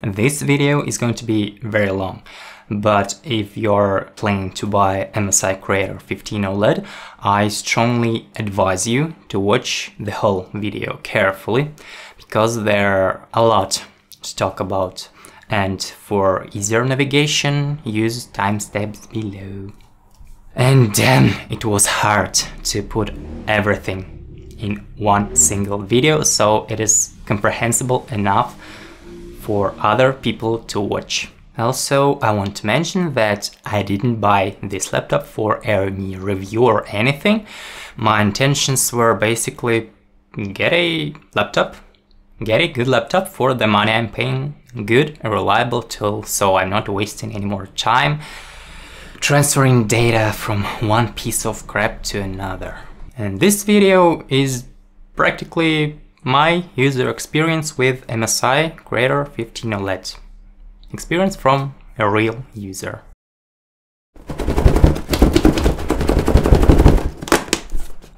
This video is going to be very long, but if you're planning to buy MSI Creator 15 OLED, I strongly advise you to watch the whole video carefully, because there are a lot to talk about. And for easier navigation, use timestamps below. And damn, it was hard to put everything in one single video, so it is comprehensible enough for other people to watch. Also, I want to mention that I didn't buy this laptop for any review or anything. My intentions were basically get a laptop, get a good laptop for the money I'm paying, good, reliable tool, so I'm not wasting any more time transferring data from one piece of crap to another. And this video is practically my user experience with MSI Creator 15 OLED. Experience from a real user.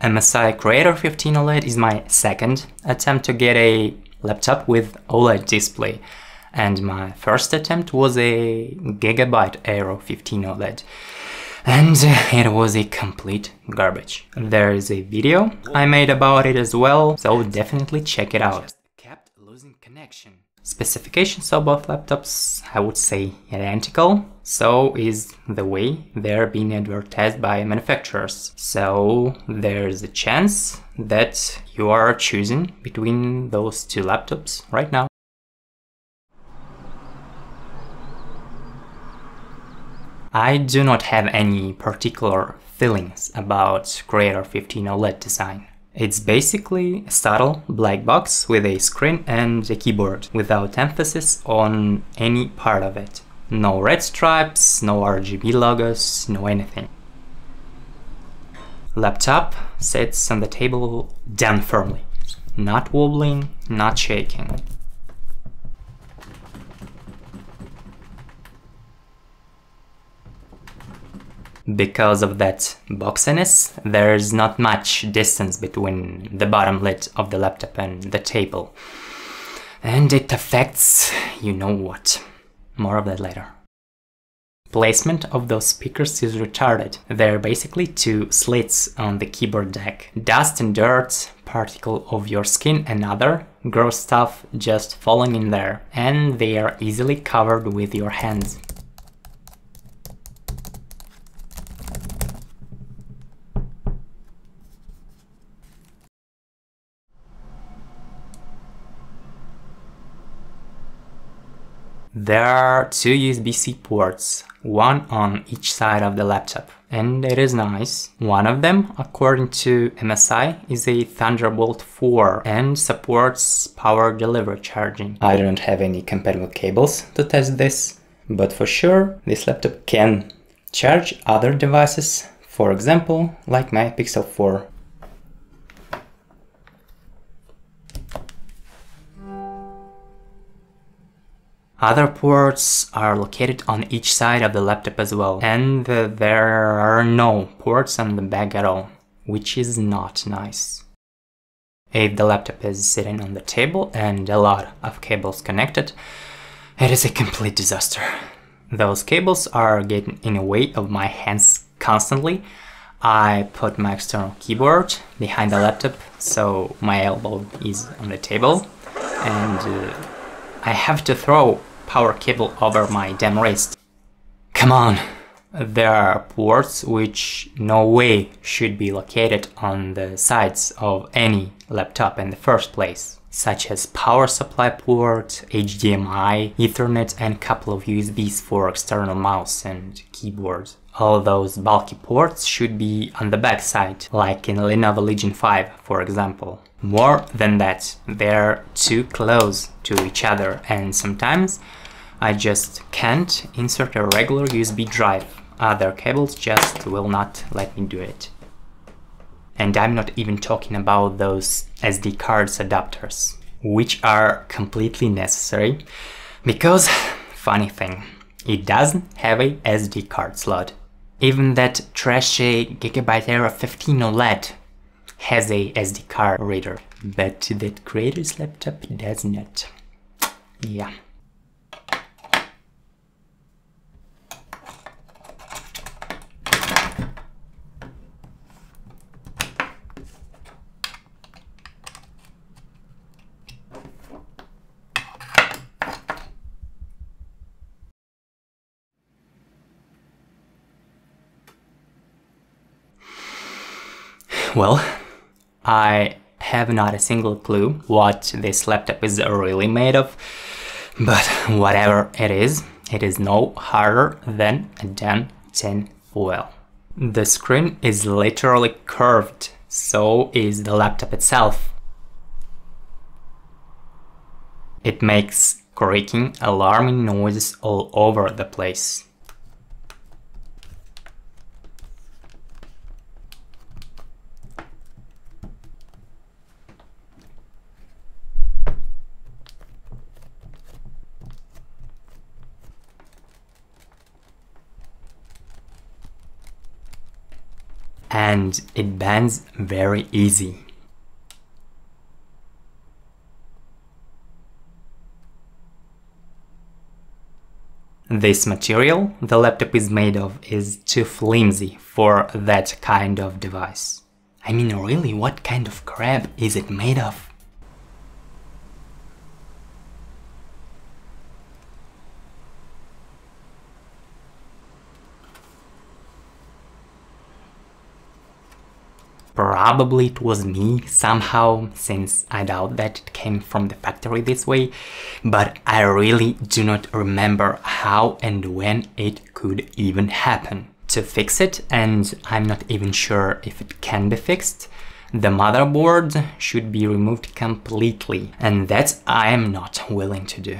MSI Creator 15 OLED is my second attempt to get a laptop with OLED display and my first attempt was a Gigabyte Aero 15 OLED and it was a complete garbage. There is a video I made about it as well, so definitely check it out. Kept losing connection. Specifications of both laptops, I would say identical, so is the way they're being advertised by manufacturers. So there's a chance that you are choosing between those two laptops right now. I do not have any particular feelings about Creator 15 OLED design. It's basically a subtle black box with a screen and a keyboard, without emphasis on any part of it. No red stripes, no RGB logos, no anything. Laptop sits on the table down firmly, not wobbling, not shaking. Because of that boxiness, there's not much distance between the bottom lid of the laptop and the table. And it affects you know what. More of that later. Placement of those speakers is retarded. They're basically two slits on the keyboard deck. Dust and dirt, particle of your skin and other gross stuff just falling in there. And they are easily covered with your hands. There are two USB-C ports, one on each side of the laptop. And it is nice. One of them, according to MSI, is a Thunderbolt 4 and supports power delivery charging. I don't have any compatible cables to test this, but for sure this laptop can charge other devices, for example, like my Pixel 4 Other ports are located on each side of the laptop as well, and there are no ports on the back at all, which is not nice. If the laptop is sitting on the table and a lot of cables connected, it is a complete disaster. Those cables are getting in the way of my hands constantly. I put my external keyboard behind the laptop so my elbow is on the table and uh, I have to throw power cable over my damn wrist. Come on! There are ports which no way should be located on the sides of any laptop in the first place, such as power supply port, HDMI, Ethernet and couple of USBs for external mouse and keyboard. All those bulky ports should be on the back side, like in Lenovo Legion 5 for example. More than that, they're too close to each other and sometimes I just can't insert a regular USB drive. Other cables just will not let me do it. And I'm not even talking about those SD cards adapters, which are completely necessary because, funny thing, it doesn't have a SD card slot. Even that trashy Gigabyte Aero 15 OLED has a SD card reader, but that creator's laptop does not. Yeah. Well, I have not a single clue what this laptop is really made of, but whatever it is, it is no harder than a damn tin foil. The screen is literally curved, so is the laptop itself. It makes creaking alarming noises all over the place. And it bends very easy. This material the laptop is made of is too flimsy for that kind of device. I mean really, what kind of crap is it made of? Probably it was me somehow, since I doubt that it came from the factory this way, but I really do not remember how and when it could even happen. To fix it, and I'm not even sure if it can be fixed, the motherboard should be removed completely, and that I am not willing to do.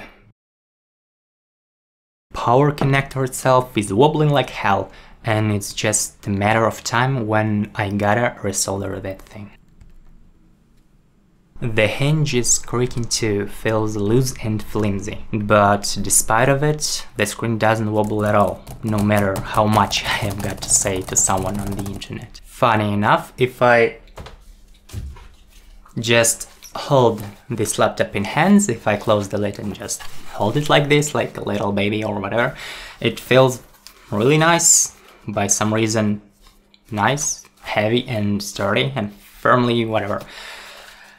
Power connector itself is wobbling like hell, and it's just a matter of time when I gotta resolder that thing. The hinge is creaking too, feels loose and flimsy, but despite of it, the screen doesn't wobble at all, no matter how much I have got to say to someone on the internet. Funny enough, if I just hold this laptop in hands, if I close the lid and just hold it like this, like a little baby or whatever, it feels really nice, by some reason nice, heavy and sturdy and firmly whatever.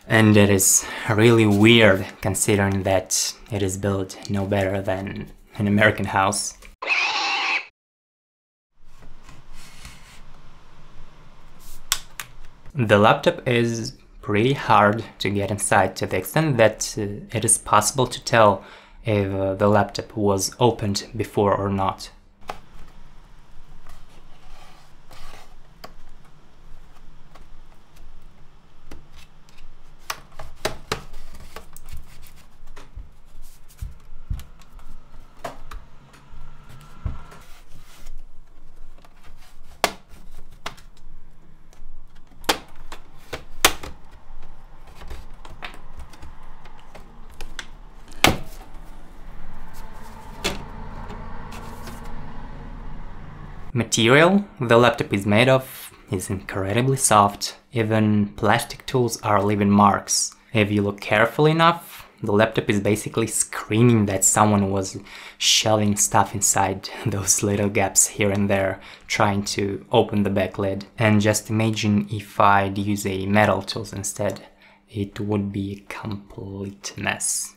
And it is really weird considering that it is built no better than an American house. The laptop is pretty hard to get inside to the extent that uh, it is possible to tell if uh, the laptop was opened before or not. Material the laptop is made of is incredibly soft, even plastic tools are leaving marks. If you look carefully enough, the laptop is basically screaming that someone was shoving stuff inside those little gaps here and there, trying to open the back lid. And just imagine if I'd use a metal tools instead. It would be a complete mess.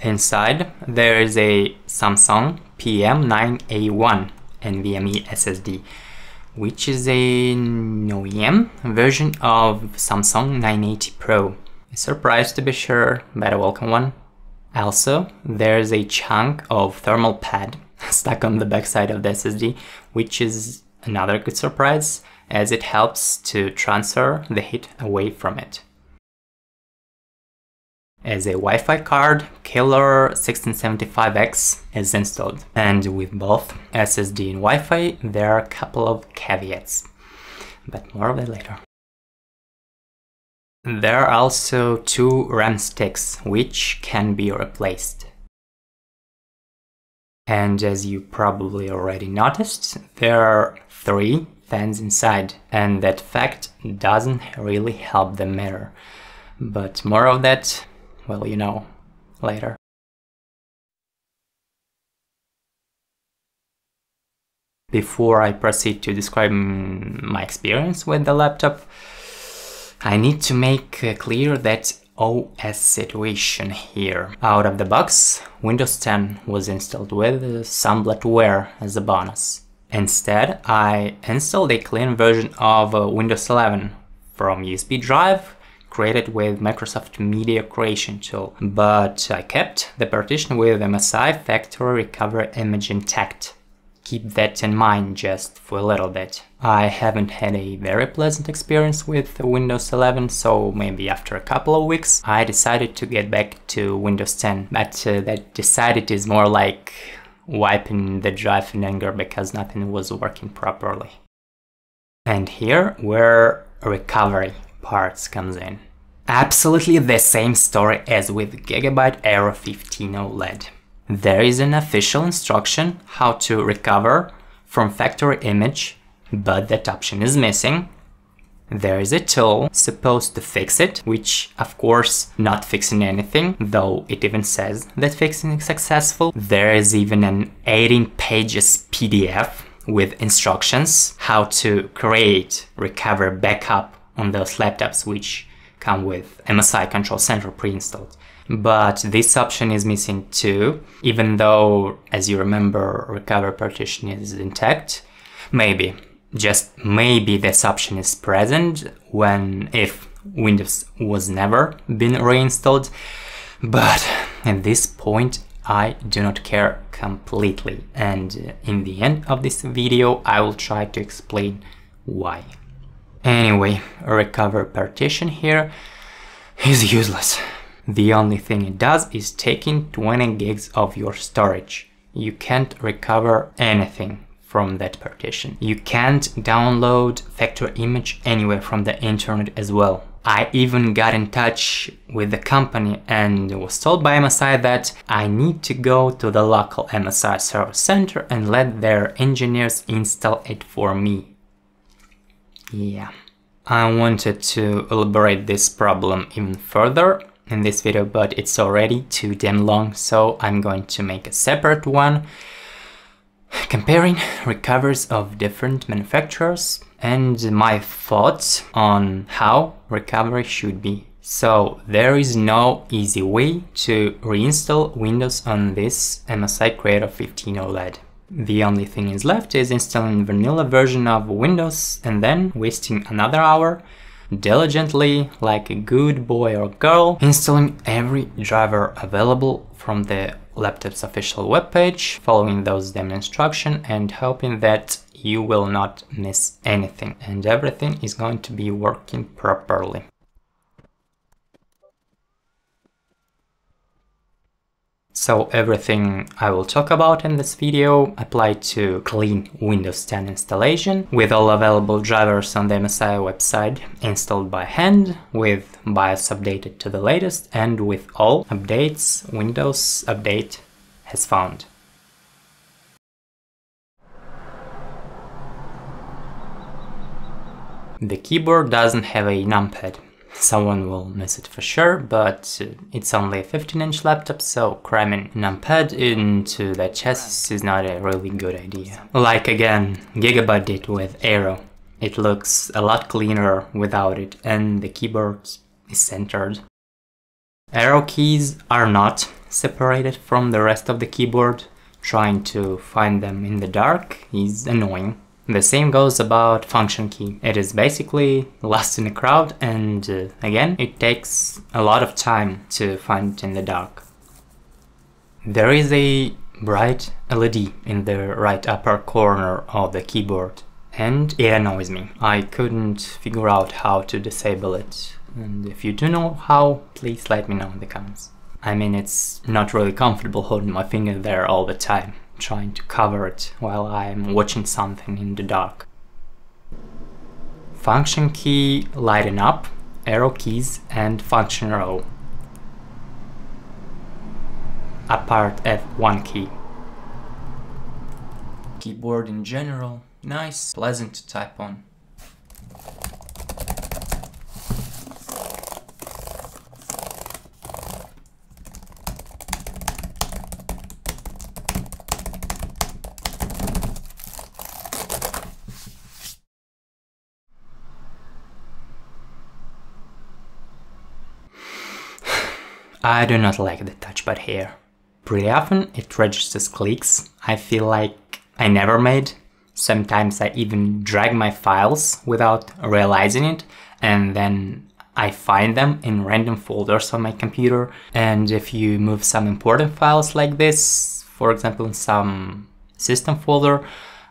Inside, there is a Samsung PM9A1 NVMe SSD, which is a OEM version of Samsung 980 Pro. A surprise to be sure, but a welcome one. Also, there's a chunk of thermal pad stuck on the backside of the SSD, which is another good surprise as it helps to transfer the heat away from it as a Wi-Fi card, Killer 1675X is installed. And with both SSD and Wi-Fi, there are a couple of caveats, but more of that later. There are also two RAM sticks, which can be replaced. And as you probably already noticed, there are three fans inside, and that fact doesn't really help the matter. But more of that well, you know, later. Before I proceed to describe my experience with the laptop, I need to make uh, clear that OS situation here. Out of the box, Windows 10 was installed with some bloatware as a bonus. Instead, I installed a clean version of uh, Windows 11 from USB drive created with Microsoft Media Creation tool, but I kept the partition with MSI Factory Recovery Image intact. Keep that in mind just for a little bit. I haven't had a very pleasant experience with Windows 11, so maybe after a couple of weeks I decided to get back to Windows 10. But uh, that decided is more like wiping the drive in anger because nothing was working properly. And here we're recovery parts comes in. Absolutely the same story as with Gigabyte Aero 15 OLED. There is an official instruction how to recover from factory image, but that option is missing. There is a tool supposed to fix it, which of course not fixing anything, though it even says that fixing is successful. There is even an 18 pages PDF with instructions how to create recover backup on those laptops which come with MSI Control Center pre-installed. But this option is missing too, even though, as you remember, recover partition is intact. Maybe, just maybe this option is present when if Windows was never been reinstalled. But at this point, I do not care completely. And in the end of this video, I will try to explain why. Anyway, a recover partition here is useless. The only thing it does is taking 20 gigs of your storage. You can't recover anything from that partition. You can't download factory image anywhere from the internet as well. I even got in touch with the company and was told by MSI that I need to go to the local MSI service center and let their engineers install it for me. Yeah. I wanted to elaborate this problem even further in this video, but it's already too damn long, so I'm going to make a separate one comparing recovers of different manufacturers and my thoughts on how recovery should be. So there is no easy way to reinstall Windows on this MSI Creator 15 OLED. The only thing is left is installing vanilla version of Windows and then wasting another hour diligently, like a good boy or girl, installing every driver available from the laptop's official webpage, following those demo instructions and hoping that you will not miss anything and everything is going to be working properly. So everything I will talk about in this video apply to clean Windows 10 installation with all available drivers on the MSI website installed by hand, with BIOS updated to the latest and with all updates Windows Update has found. The keyboard doesn't have a numpad, someone will miss it for sure, but uh, it's only a 15 inch laptop, so cramming an numpad into that chassis is not a really good idea. Like again, Gigabyte did with Aero. It looks a lot cleaner without it, and the keyboard is centered. Arrow keys are not separated from the rest of the keyboard. Trying to find them in the dark is annoying. The same goes about function key. It is basically lost in a crowd and uh, again it takes a lot of time to find it in the dark. There is a bright LED in the right upper corner of the keyboard and it annoys me. I couldn't figure out how to disable it and if you do know how, please let me know in the comments. I mean it's not really comfortable holding my finger there all the time trying to cover it while I'm watching something in the dark. Function key lighten up, arrow keys and function row. Apart F1 key. Keyboard in general, nice, pleasant to type on. I do not like the touchpad here. Pretty often it registers clicks I feel like I never made, Sometimes I even drag my files without realizing it and then I find them in random folders on my computer. And if you move some important files like this, for example, in some system folder,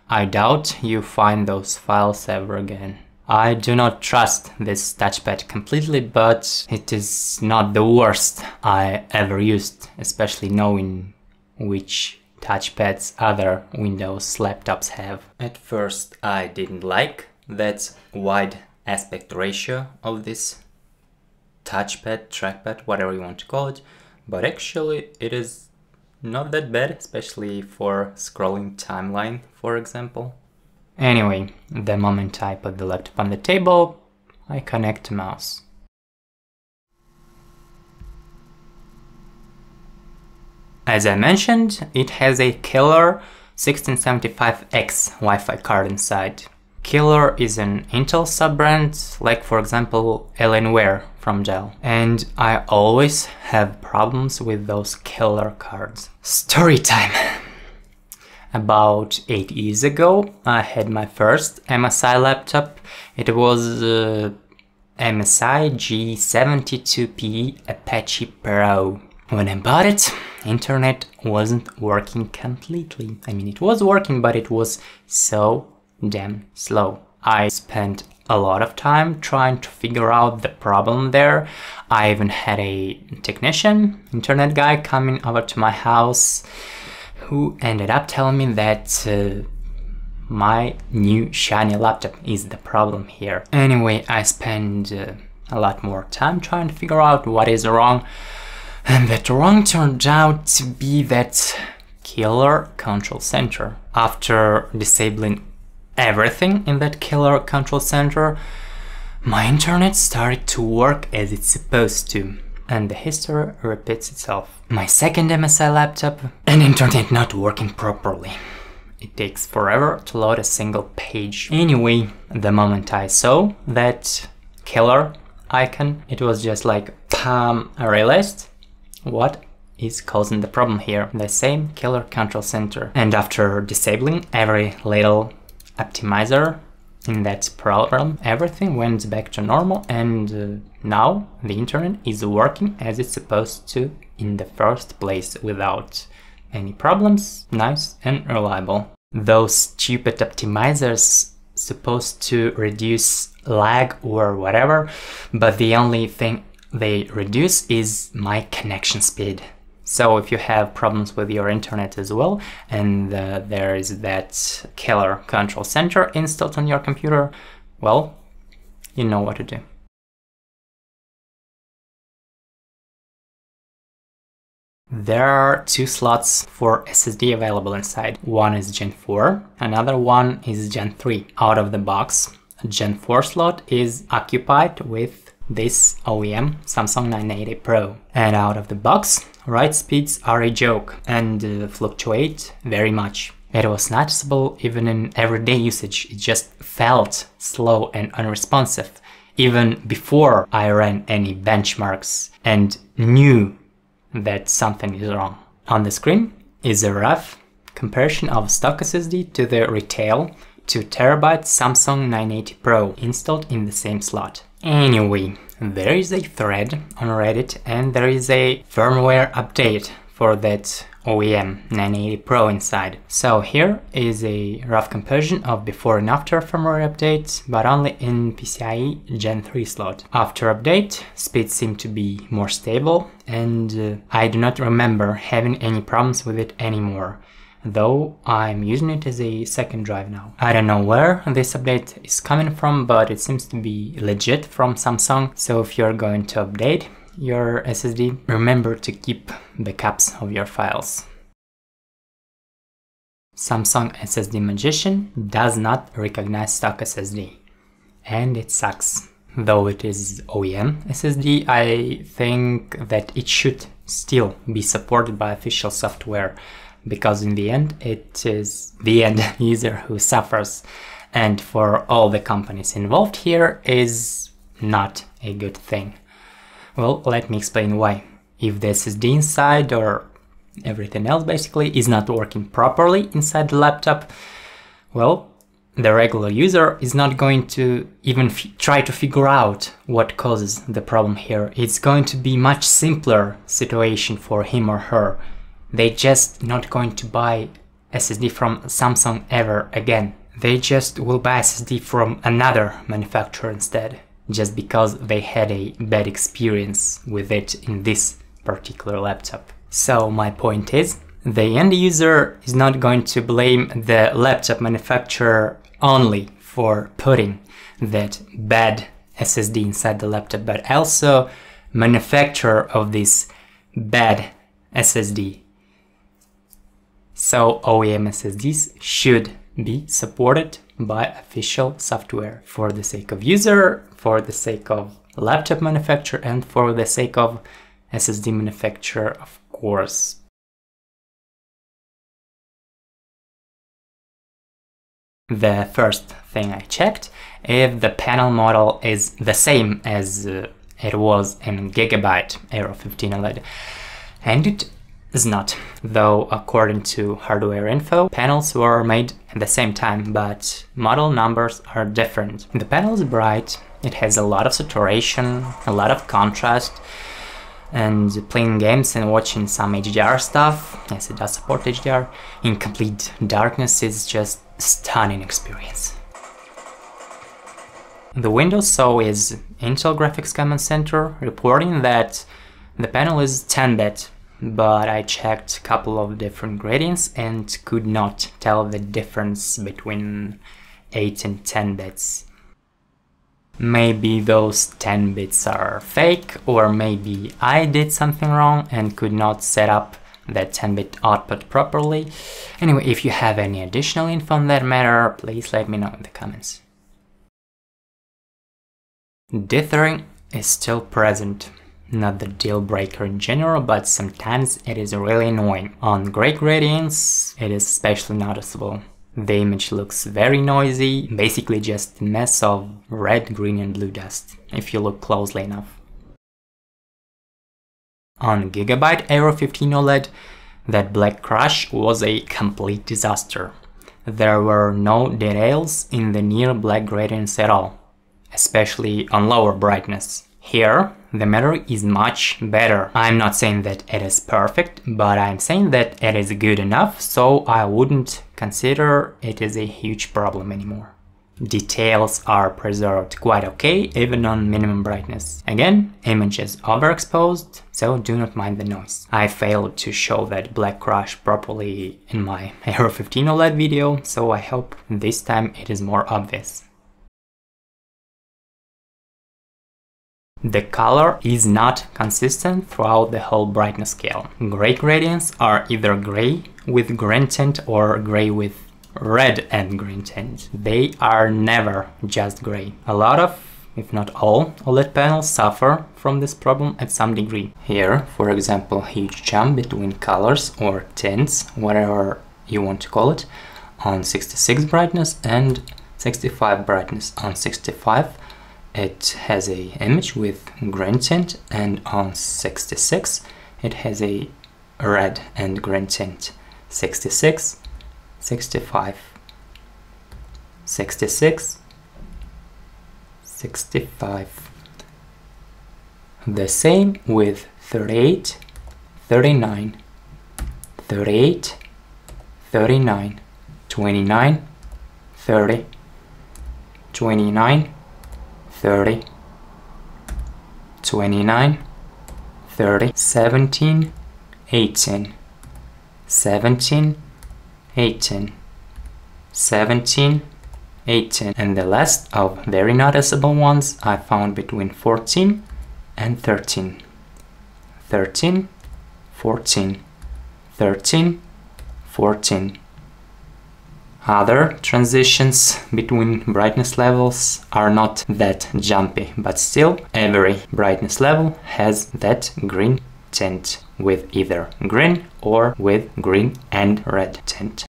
I doubt you find those files ever again. I do not trust this touchpad completely, but it is not the worst I ever used, especially knowing which touchpads other Windows laptops have. At first I didn't like that wide aspect ratio of this touchpad, trackpad, whatever you want to call it, but actually it is not that bad, especially for scrolling timeline, for example. Anyway, the moment I put the laptop on the table, I connect mouse. As I mentioned, it has a killer 1675X Wi-Fi card inside. Killer is an Intel sub-brand, like for example Alienware from Dell. And I always have problems with those killer cards. Story time! About 8 years ago, I had my first MSI laptop. It was uh, MSI G72P Apache Pro. When I bought it, internet wasn't working completely. I mean, it was working, but it was so damn slow. I spent a lot of time trying to figure out the problem there. I even had a technician, internet guy coming over to my house who ended up telling me that uh, my new shiny laptop is the problem here. Anyway, I spent uh, a lot more time trying to figure out what is wrong and that wrong turned out to be that killer control center. After disabling everything in that killer control center, my internet started to work as it's supposed to, and the history repeats itself. My second MSI laptop, and internet not working properly. It takes forever to load a single page. Anyway, the moment I saw that killer icon, it was just like, um, I realized what is causing the problem here? The same killer control center. And after disabling every little optimizer in that problem, everything went back to normal and uh, now the internet is working as it's supposed to in the first place without any problems, nice and reliable. Those stupid optimizers supposed to reduce lag or whatever, but the only thing they reduce is my connection speed. So if you have problems with your internet as well, and uh, there is that killer control center installed on your computer, well, you know what to do. There are two slots for SSD available inside. One is Gen 4, another one is Gen 3. Out of the box, Gen 4 slot is occupied with this OEM Samsung 980 Pro. And out of the box, write speeds are a joke and uh, fluctuate very much. It was noticeable even in everyday usage, it just felt slow and unresponsive, even before I ran any benchmarks and knew that something is wrong. On the screen is a rough comparison of stock SSD to the retail 2TB Samsung 980 Pro installed in the same slot. Anyway, there is a thread on Reddit and there is a firmware update for that OEM 980 Pro inside. So here is a rough comparison of before and after firmware update, but only in PCIe Gen 3 slot. After update, speeds seem to be more stable and uh, I do not remember having any problems with it anymore though I'm using it as a second drive now. I don't know where this update is coming from, but it seems to be legit from Samsung. So if you're going to update your SSD, remember to keep backups of your files. Samsung SSD Magician does not recognize stock SSD, and it sucks. Though it is OEM SSD, I think that it should still be supported by official software because in the end it is the end user who suffers and for all the companies involved here is not a good thing. Well, let me explain why. If this is the SSD inside or everything else basically is not working properly inside the laptop, well, the regular user is not going to even try to figure out what causes the problem here. It's going to be much simpler situation for him or her. They just not going to buy SSD from Samsung ever again. They just will buy SSD from another manufacturer instead, just because they had a bad experience with it in this particular laptop. So my point is, the end user is not going to blame the laptop manufacturer only for putting that bad SSD inside the laptop, but also manufacturer of this bad SSD. So OEM SSDs should be supported by official software for the sake of user, for the sake of laptop manufacturer, and for the sake of SSD manufacturer, of course. The first thing I checked if the panel model is the same as uh, it was in Gigabyte Aero 15 OLED and it is not, though according to hardware info, panels were made at the same time, but model numbers are different. The panel is bright, it has a lot of saturation, a lot of contrast, and playing games and watching some HDR stuff, yes it does support HDR, in complete darkness is just stunning experience. The Windows saw is Intel Graphics Command Center reporting that the panel is 10-bit, but I checked a couple of different gradients and could not tell the difference between 8 and 10 bits. Maybe those 10 bits are fake, or maybe I did something wrong and could not set up that 10-bit output properly. Anyway, if you have any additional info on that matter, please let me know in the comments. Dithering is still present. Not the deal breaker in general, but sometimes it is really annoying. On gray gradients, it is especially noticeable. The image looks very noisy, basically just a mess of red, green and blue dust, if you look closely enough. On Gigabyte Aero 15 OLED, that black crush was a complete disaster. There were no details in the near black gradients at all, especially on lower brightness. Here, the matter is much better. I'm not saying that it is perfect, but I'm saying that it is good enough, so I wouldn't consider it is a huge problem anymore. Details are preserved quite okay, even on minimum brightness. Again, image is overexposed, so do not mind the noise. I failed to show that black crush properly in my Aero 15 OLED video, so I hope this time it is more obvious. The color is not consistent throughout the whole brightness scale. Gray gradients are either gray with green tint or gray with red and green tint. They are never just gray. A lot of, if not all, OLED panels suffer from this problem at some degree. Here, for example, huge jump between colors or tints, whatever you want to call it, on 66 brightness and 65 brightness. On 65 it has a image with green tint and on 66 it has a red and green tint. 66 65 66 65 the same with 38 39 38 39 29 30 29 30 29 30 17 18 17 18 17 18 and the last of very noticeable ones I found between 14 and 13 13 14 13 14 other transitions between brightness levels are not that jumpy, but still every brightness level has that green tint with either green or with green and red tint.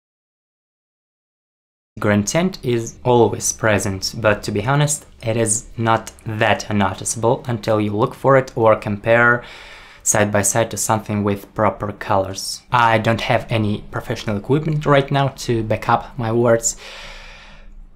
Green tint is always present, but to be honest, it is not that noticeable until you look for it or compare side by side to something with proper colors. I don't have any professional equipment right now to back up my words,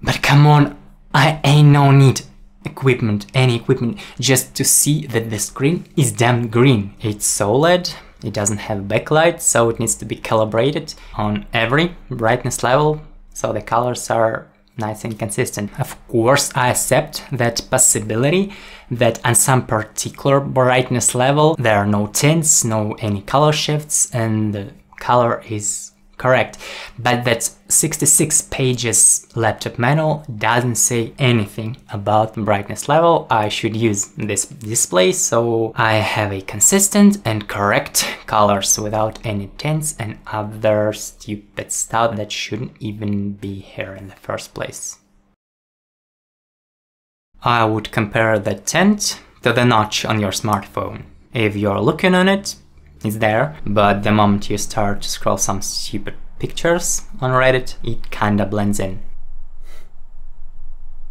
But come on, I ain't no need equipment, any equipment, just to see that the screen is damn green. It's OLED, it doesn't have backlight, so it needs to be calibrated on every brightness level, so the colors are nice and consistent. Of course, I accept that possibility that on some particular brightness level there are no tints, no any color shifts, and the color is correct. But that 66 pages laptop manual doesn't say anything about brightness level. I should use this display so I have a consistent and correct colors without any tints and other stupid stuff that shouldn't even be here in the first place. I would compare the tint to the notch on your smartphone. If you're looking on it, it's there, but the moment you start to scroll some stupid pictures on Reddit, it kinda blends in.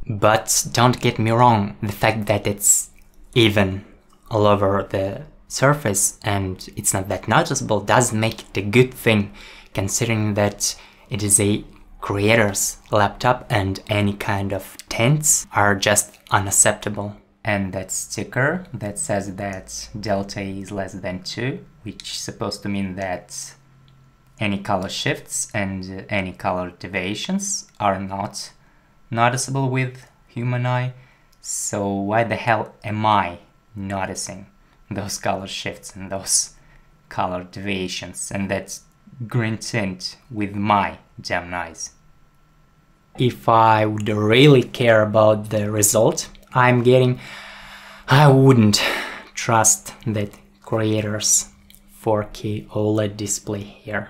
But don't get me wrong, the fact that it's even all over the surface and it's not that noticeable does make it a good thing, considering that it is a creator's laptop and any kind of tints are just unacceptable. And that sticker that says that delta is less than 2 which is supposed to mean that any color shifts and any color deviations are not noticeable with human eye. So why the hell am I noticing those color shifts and those color deviations and that green tint with my damn eyes? If I would really care about the result I'm getting, I wouldn't trust that creators 4K OLED display here.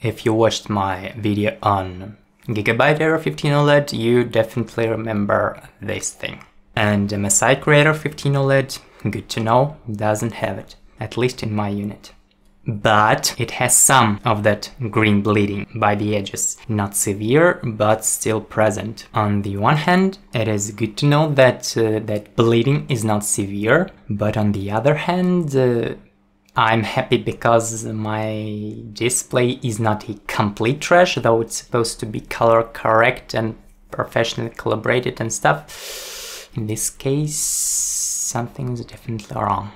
If you watched my video on Gigabyte Aero 15 OLED, you definitely remember this thing. And MSI Creator 15 OLED, good to know, doesn't have it, at least in my unit but it has some of that green bleeding by the edges. Not severe, but still present. On the one hand, it is good to know that uh, that bleeding is not severe, but on the other hand, uh, I'm happy because my display is not a complete trash, though it's supposed to be color correct and professionally calibrated and stuff. In this case, something is definitely wrong.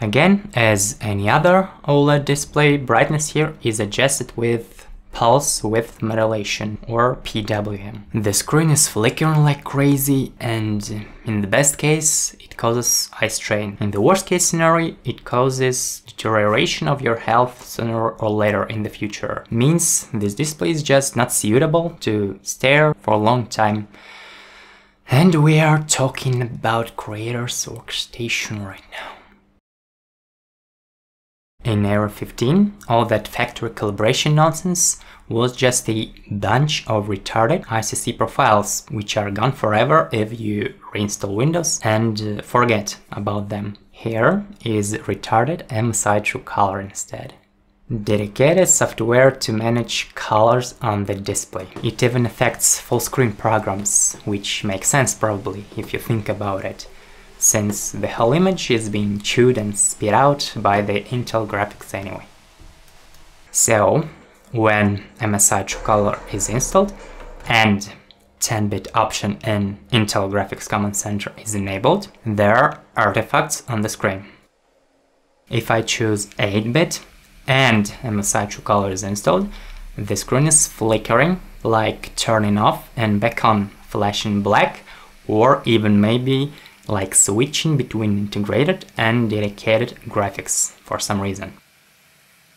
Again, as any other OLED display, brightness here is adjusted with pulse width modulation or PWM. The screen is flickering like crazy and in the best case it causes eye strain. In the worst case scenario it causes deterioration of your health sooner or later in the future. Means this display is just not suitable to stare for a long time. And we are talking about creator's workstation right now. In Aero 15, all that factory calibration nonsense was just a bunch of retarded ICC profiles, which are gone forever if you reinstall Windows and uh, forget about them. Here is retarded MSI True Color instead. Dedicated software to manage colors on the display. It even affects full screen programs, which makes sense probably if you think about it since the whole image is being chewed and spit out by the Intel graphics anyway. So, when MSI Color is installed and 10-bit option in Intel Graphics Command Center is enabled, there are artifacts on the screen. If I choose 8-bit and MSI Color is installed, the screen is flickering, like turning off and back on, flashing black, or even maybe like switching between integrated and dedicated graphics for some reason.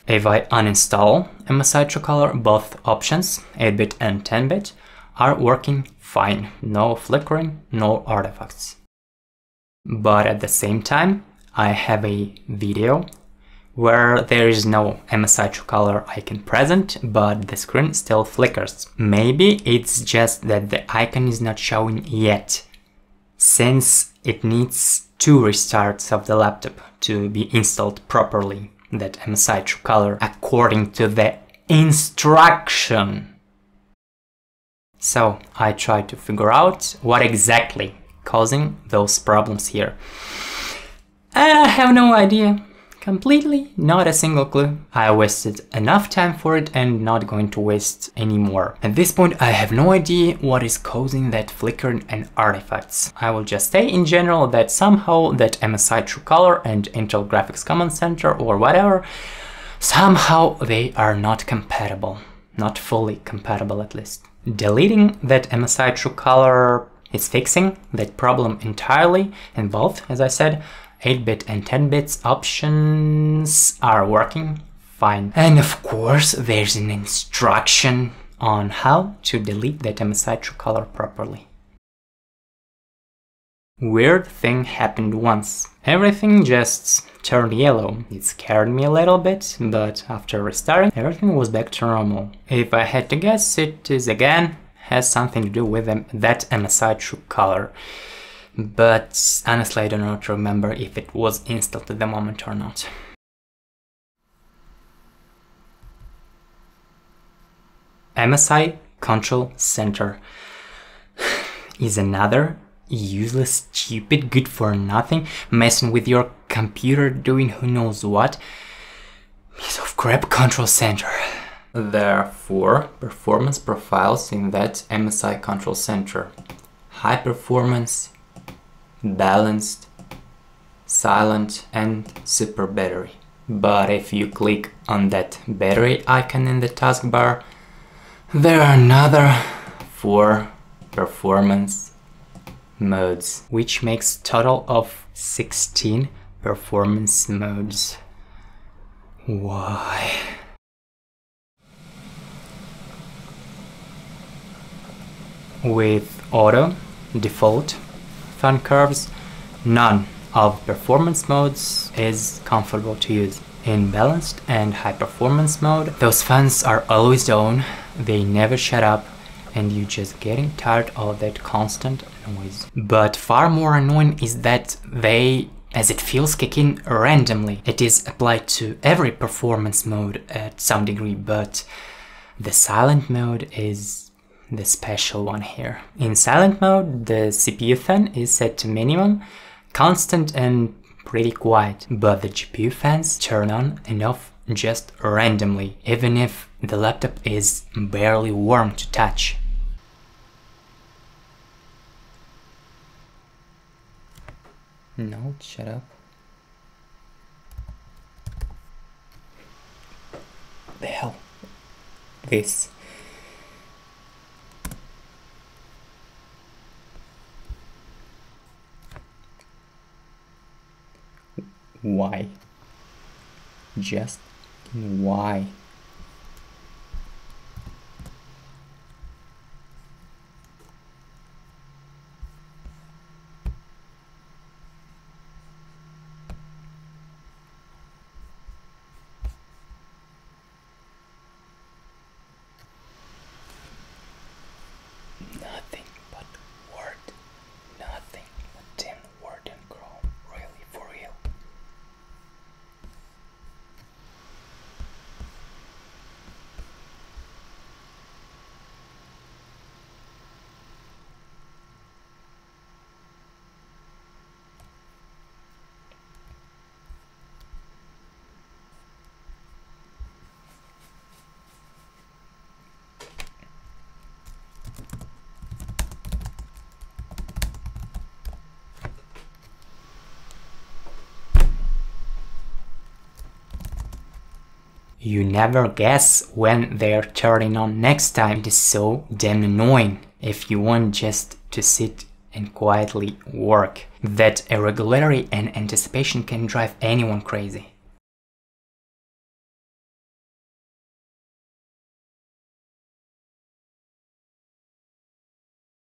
If I uninstall MSI True Color, both options, 8-bit and 10-bit, are working fine, no flickering, no artifacts. But at the same time, I have a video where there is no MSI True Color icon present, but the screen still flickers. Maybe it's just that the icon is not showing yet, since it needs two restarts of the laptop to be installed properly, that MSI True Color, according to the instruction. So I tried to figure out what exactly causing those problems here. I have no idea, Completely not a single clue. I wasted enough time for it and not going to waste any more. At this point I have no idea what is causing that flickering and artifacts. I will just say in general that somehow that MSI True Color and Intel Graphics Command Center or whatever, somehow they are not compatible. Not fully compatible at least. Deleting that MSI True Color is fixing that problem entirely both, as I said, 8-bit and 10-bit options are working fine. And of course, there's an instruction on how to delete that MSI color properly. Weird thing happened once. Everything just turned yellow. It scared me a little bit, but after restarting, everything was back to normal. If I had to guess, it is again has something to do with that MSI color but honestly I do not remember if it was installed at the moment or not. MSI Control Center is another useless, stupid, good for nothing, messing with your computer, doing who knows what. Piece of crap control center. There are four performance profiles in that MSI control center. High performance, balanced, silent and super battery. But if you click on that battery icon in the taskbar, there are another four performance modes, which makes total of 16 performance modes. Why? With auto, default, fan curves, none of performance modes is comfortable to use. In balanced and high performance mode, those fans are always on, they never shut up, and you're just getting tired of that constant noise. But far more annoying is that they as it feels kick in randomly. It is applied to every performance mode at some degree, but the silent mode is the special one here. In silent mode, the CPU fan is set to minimum, constant and pretty quiet, but the GPU fans turn on and off just randomly, even if the laptop is barely warm to touch. No, shut up. The hell? This. Why? Just in why? You never guess when they're turning on next time. It is so damn annoying if you want just to sit and quietly work. That irregularity and anticipation can drive anyone crazy.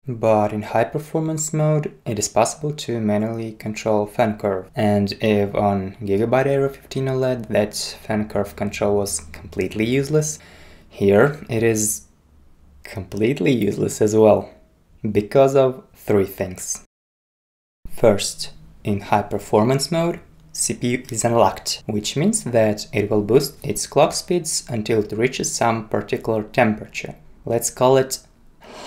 But in high performance mode, it is possible to manually control fan curve. And if on Gigabyte Aero 15 OLED that fan curve control was completely useless, here it is completely useless as well. Because of three things. First, in high performance mode, CPU is unlocked, which means that it will boost its clock speeds until it reaches some particular temperature. Let's call it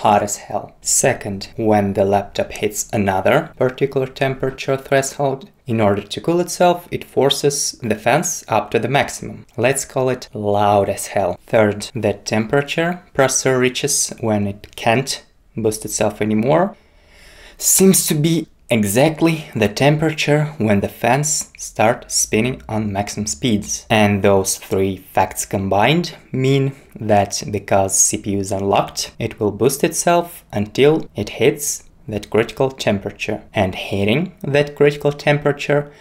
hot as hell. Second, when the laptop hits another particular temperature threshold, in order to cool itself, it forces the fans up to the maximum. Let's call it loud as hell. Third, the temperature pressure reaches when it can't boost itself anymore seems to be exactly the temperature when the fans start spinning on maximum speeds. And those three facts combined mean that because CPU is unlocked, it will boost itself until it hits that critical temperature. And hitting that critical temperature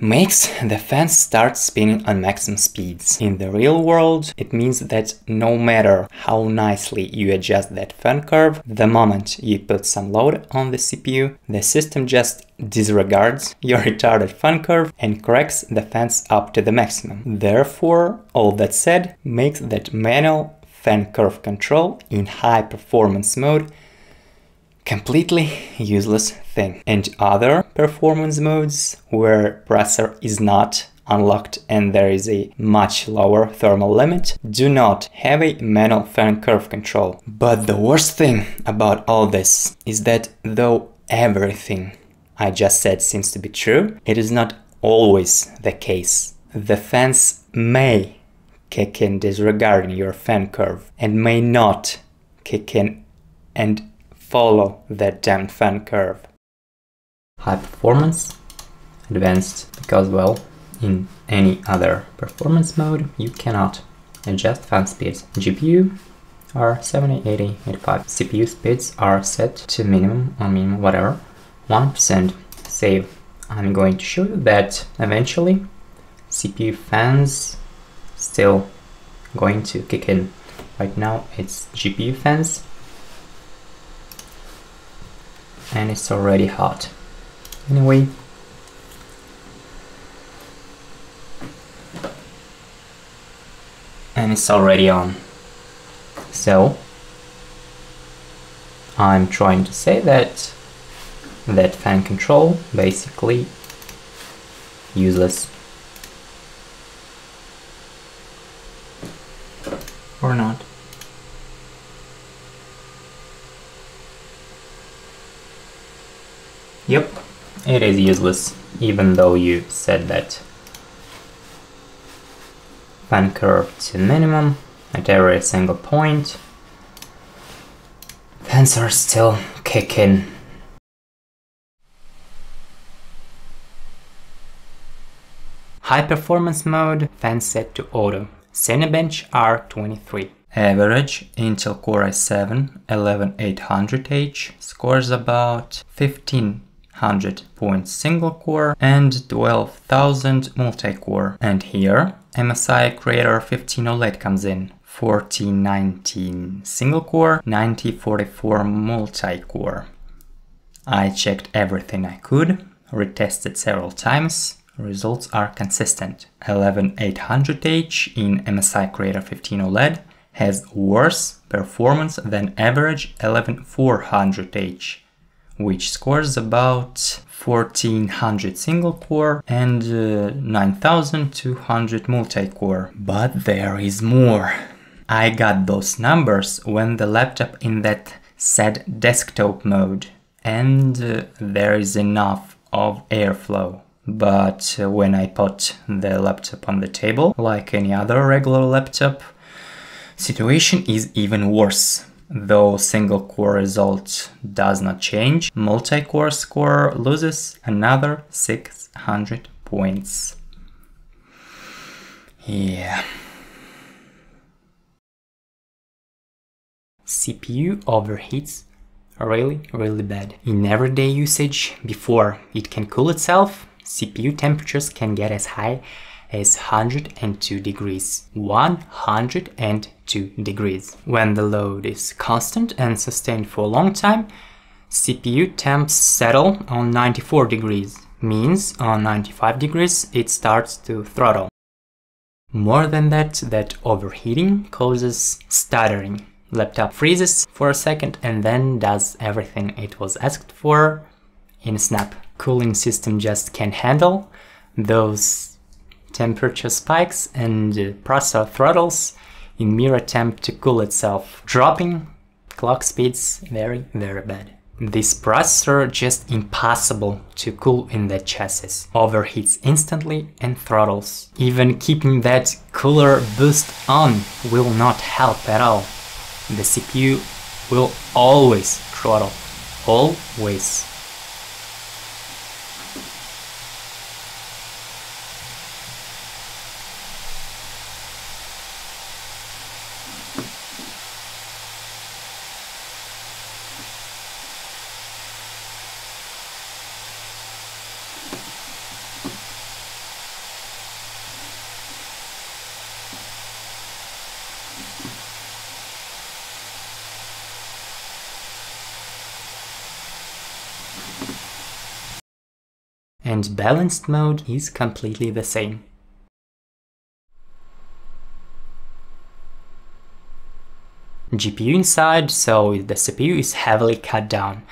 makes the fans start spinning on maximum speeds. In the real world, it means that no matter how nicely you adjust that fan curve, the moment you put some load on the CPU, the system just disregards your retarded fan curve and cracks the fans up to the maximum. Therefore, all that said makes that manual fan curve control in high performance mode completely useless thing. And other performance modes where processor is not unlocked and there is a much lower thermal limit do not have a manual fan curve control. But the worst thing about all this is that though everything I just said seems to be true, it is not always the case. The fans may kick in disregarding your fan curve and may not kick in and follow that damn fan curve. High performance, advanced, because well, in any other performance mode, you cannot adjust fan speeds. GPU are 70, 80, 85. CPU speeds are set to minimum or minimum, whatever, 1% save. I'm going to show you that eventually CPU fans still going to kick in. Right now it's GPU fans and it's already hot. Anyway, and it's already on. So, I'm trying to say that that fan control basically useless. Or not. Yep, it is useless, even though you said that fan curve to minimum at every single point. Fans are still kicking. High performance mode, fan set to auto. Cinebench R23. Average Intel Core i7 11800H scores about 15 100 points single core and 12,000 multi-core. And here MSI Creator 15 OLED comes in. 1419 single core, 9044 multi-core. I checked everything I could, retested several times, results are consistent. 11800H in MSI Creator 15 OLED has worse performance than average 11400H which scores about 1400 single core and uh, 9200 multi-core. But there is more. I got those numbers when the laptop in that said desktop mode and uh, there is enough of airflow. But uh, when I put the laptop on the table, like any other regular laptop, situation is even worse though single core result does not change, multi-core score loses another 600 points. Yeah. CPU overheats really, really bad. In everyday usage, before it can cool itself, CPU temperatures can get as high is 102 degrees. 102 degrees. When the load is constant and sustained for a long time, CPU temps settle on 94 degrees, means on 95 degrees it starts to throttle. More than that, that overheating causes stuttering. Laptop freezes for a second and then does everything it was asked for in a snap. Cooling system just can't handle those temperature spikes and uh, processor throttles in mere attempt to cool itself, dropping clock speeds very very bad. This processor just impossible to cool in the chassis, overheats instantly and throttles. Even keeping that cooler boost on will not help at all. The CPU will always throttle, always. And balanced mode is completely the same. GPU inside, so the CPU is heavily cut down.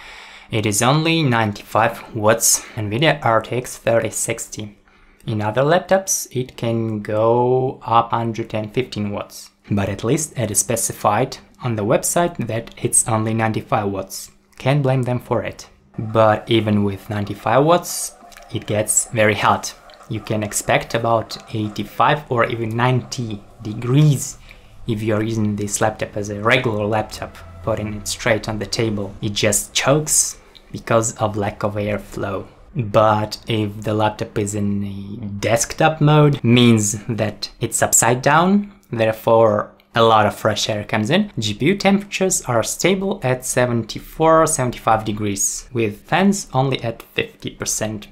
It is only 95 watts NVIDIA RTX 3060. In other laptops, it can go up 115 watts, but at least it is specified on the website that it's only 95 watts. Can't blame them for it. But even with 95 watts, it gets very hot. You can expect about 85 or even 90 degrees if you're using this laptop as a regular laptop, putting it straight on the table. It just chokes because of lack of airflow. But if the laptop is in a desktop mode, means that it's upside down, therefore a lot of fresh air comes in. GPU temperatures are stable at 74-75 degrees, with fans only at 50%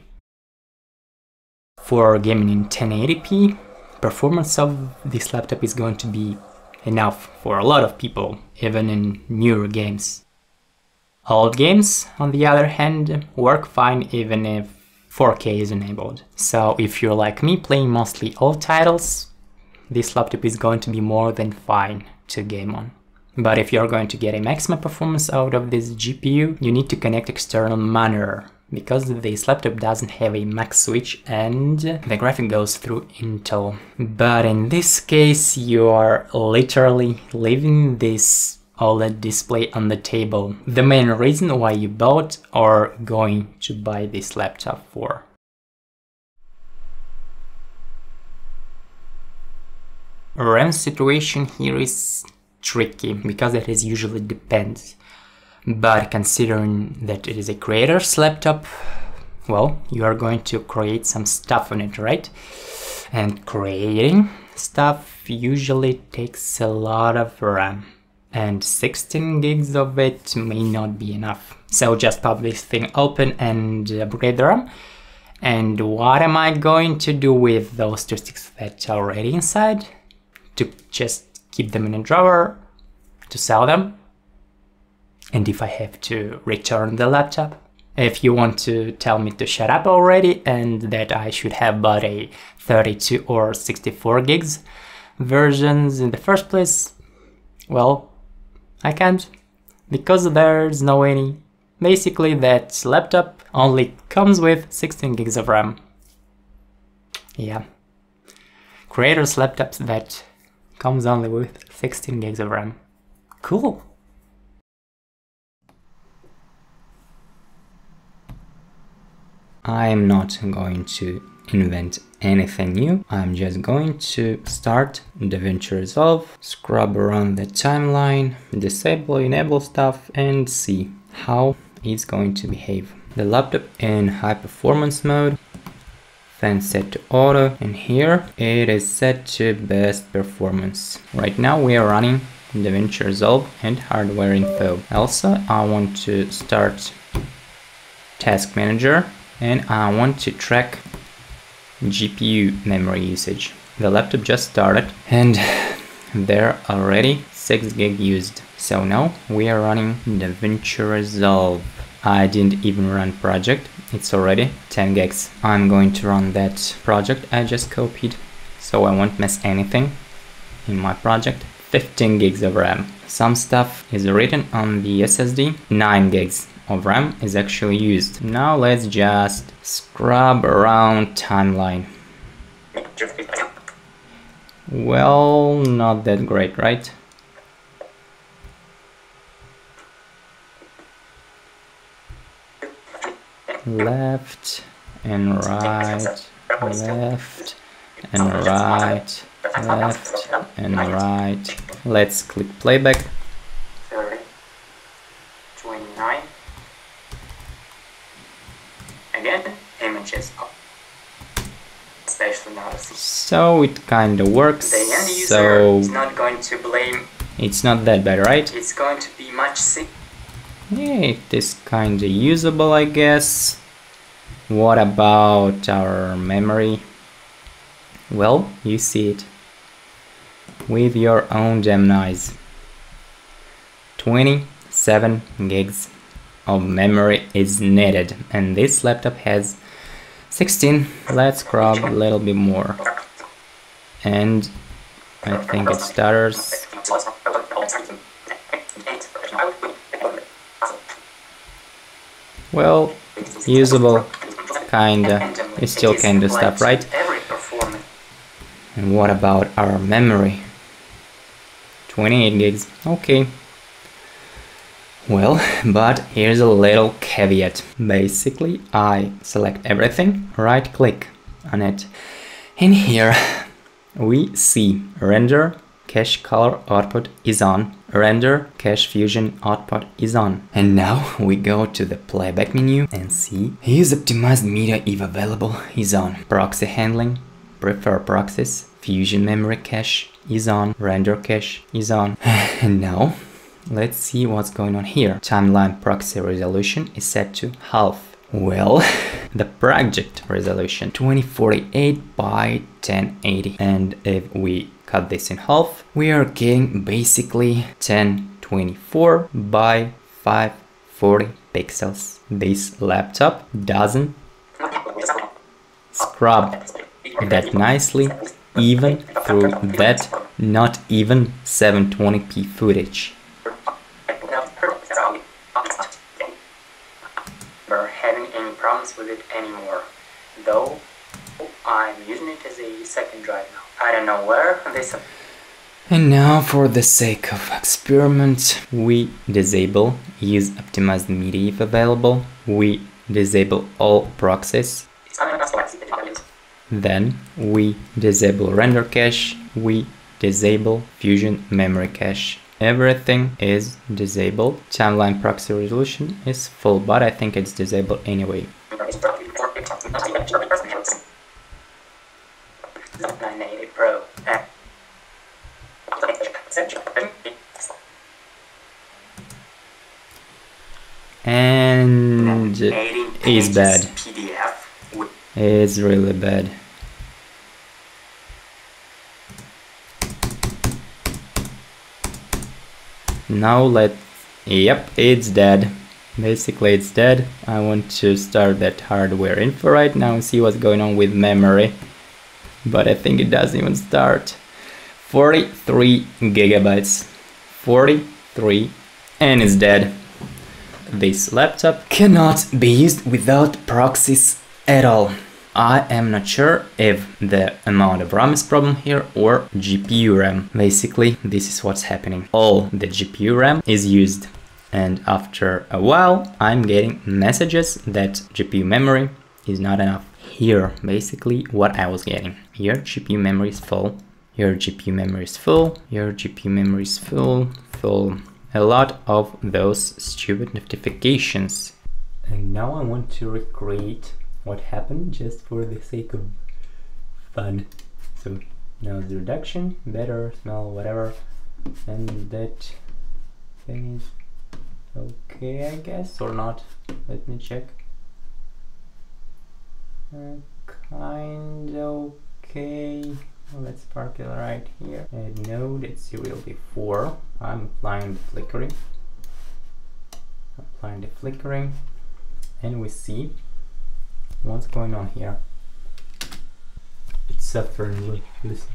for gaming in 1080p, performance of this laptop is going to be enough for a lot of people, even in newer games. Old games, on the other hand, work fine even if 4K is enabled. So if you're like me playing mostly old titles, this laptop is going to be more than fine to game on. But if you're going to get a maximum performance out of this GPU, you need to connect external monitor because this laptop doesn't have a MUX switch and the graphic goes through Intel. But in this case you are literally leaving this OLED display on the table. The main reason why you bought or going to buy this laptop for. RAM situation here is tricky because it is usually depends but considering that it is a creator's laptop, well, you are going to create some stuff on it, right? And creating stuff usually takes a lot of RAM and 16 gigs of it may not be enough. So just pop this thing open and upgrade the RAM. And what am I going to do with those two sticks that are already inside? To just keep them in a drawer, to sell them, and if I have to return the laptop. If you want to tell me to shut up already and that I should have bought a 32 or 64 gigs versions in the first place, well, I can't because there's no any. Basically that laptop only comes with 16 gigs of RAM. Yeah. Creators laptops that comes only with 16 gigs of RAM. Cool. I'm not going to invent anything new. I'm just going to start DaVinci Resolve, scrub around the timeline, disable, enable stuff and see how it's going to behave. The laptop in high performance mode, then set to auto and here it is set to best performance. Right now we are running DaVinci Resolve and hardware info. Also I want to start task manager and I want to track GPU memory usage. The laptop just started and there already 6 gig used. So now we are running DaVinci Resolve. I didn't even run project, it's already 10 gigs. I'm going to run that project I just copied so I won't miss anything in my project. 15 gigs of RAM. Some stuff is written on the SSD, 9 gigs of RAM is actually used. Now let's just scrub around timeline. Well, not that great, right? Left and right, left and right, left and right. Let's click playback. Again, images up. Especially now. So it kinda works. The end user so is not going to blame. it's not that bad, right? It's going to be much simpler. Yeah, it is kinda usable, I guess. What about our memory? Well, you see it with your own damn eyes. 27 gigs of memory is needed, and this laptop has 16. Let's grab a little bit more. And I think it stutters. Well, usable, kinda. It's still kinda stuff, right? And what about our memory? 28 gigs, okay. Well, but here's a little caveat. Basically, I select everything, right click on it. In here, we see render cache color output is on, render cache fusion output is on. And now we go to the playback menu and see use optimized media if available is on, proxy handling, prefer proxies, fusion memory cache is on, render cache is on. and now let's see what's going on here. Timeline proxy resolution is set to half. Well, the project resolution 2048 by 1080 and if we cut this in half we are getting basically 1024 by 540 pixels. This laptop doesn't scrub that nicely even through that not even 720p footage. We're having any problems with it anymore. Though I'm using it as a second drive now. I don't know where this And now for the sake of experiment, we disable use optimized media if available. We disable all proxies. Then we disable render cache. We disable fusion memory cache. Everything is disabled. Timeline proxy resolution is full, but I think it's disabled anyway. 980 Pro. And is bad. It's really bad. Now let yep it's dead basically it's dead. I want to start that hardware info right now and see what's going on with memory. But I think it doesn't even start. 43 gigabytes. 43 and it's dead. This laptop cannot be used without proxies at all. I am not sure if the amount of RAM is problem here or GPU RAM. Basically, this is what's happening. All the GPU RAM is used and after a while I'm getting messages that GPU memory is not enough. Here, basically what I was getting. Your GPU memory is full, your GPU memory is full, your GPU memory is full, full. A lot of those stupid notifications. And now I want to recreate what happened just for the sake of fun. So now the reduction, better, smell, whatever. And that thing is okay, I guess, or not. Let me check. Uh, kind okay. Let's park it right here. Add node at serial before. I'm applying the flickering. Applying the flickering. And we see what's going on here. It's suffering, listen.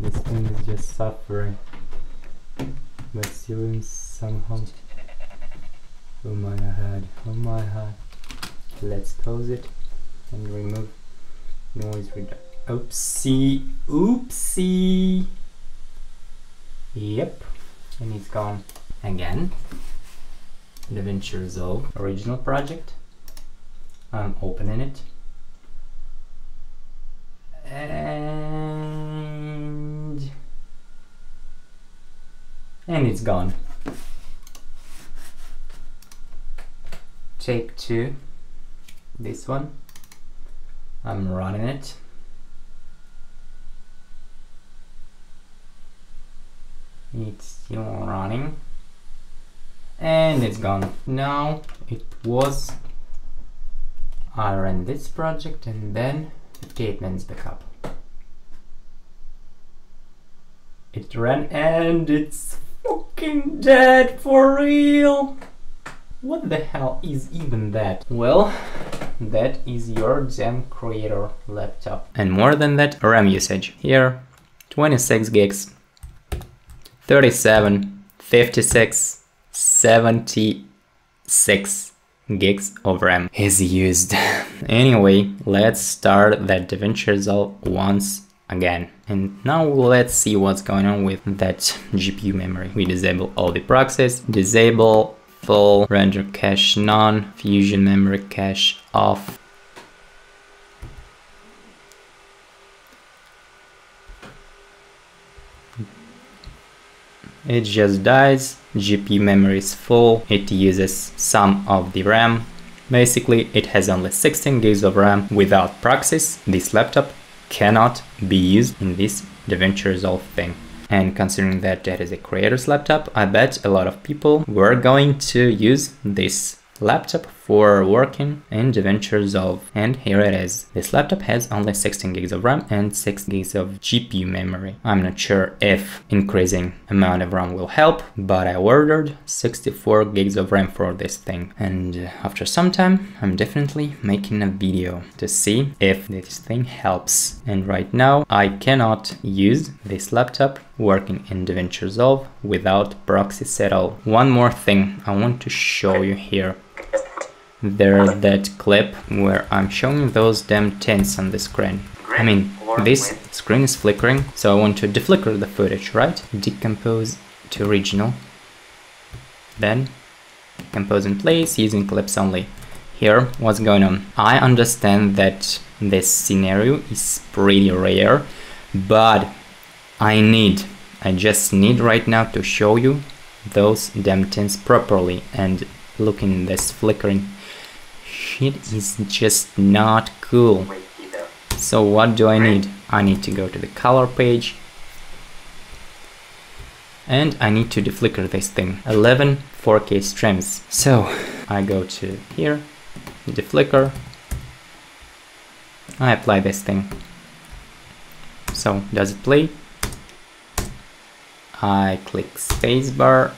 This thing is just suffering. But still somehow. Oh my head, oh my head. Let's close it and remove noise reduction. Oopsie, oopsie. Yep, and it's gone again. DaVinci Resolve original project. I'm opening it. And and it's gone. Take two, this one. I'm running it. It's still running and it's gone. Now it was I ran this project and then it backup. It ran and it's fucking dead for real. What the hell is even that? Well, that is your Gem Creator laptop. And more than that, RAM usage. Here, 26 gigs, 37, 56, 76 gigs of RAM is used. anyway, let's start that DaVinci Resolve once again. And now let's see what's going on with that GPU memory. We disable all the proxies, disable full render cache none, fusion memory cache off. It just dies, GPU memory is full, it uses some of the RAM. Basically, it has only 16 gigs of RAM without proxies. This laptop cannot be used in this DaVinci Resolve thing. And considering that that is a creator's laptop, I bet a lot of people were going to use this laptop for working in DaVinci Resolve. And here it is. This laptop has only 16 gigs of RAM and 6 gigs of GPU memory. I'm not sure if increasing amount of RAM will help, but I ordered 64 gigs of RAM for this thing. And after some time, I'm definitely making a video to see if this thing helps. And right now, I cannot use this laptop working in DaVinci Resolve without proxy settle. One more thing I want to show you here there's that clip where I'm showing those damn tints on the screen. I mean, this screen is flickering, so I want to deflicker the footage, right? Decompose to original. Then, compose in place using clips only. Here, what's going on? I understand that this scenario is pretty rare, but I need, I just need right now to show you those damn tints properly and looking this flickering shit is just not cool. So what do I need? I need to go to the color page. And I need to deflicker this thing. 11 4k streams. So I go to here deflicker. I apply this thing. So does it play? I click spacebar.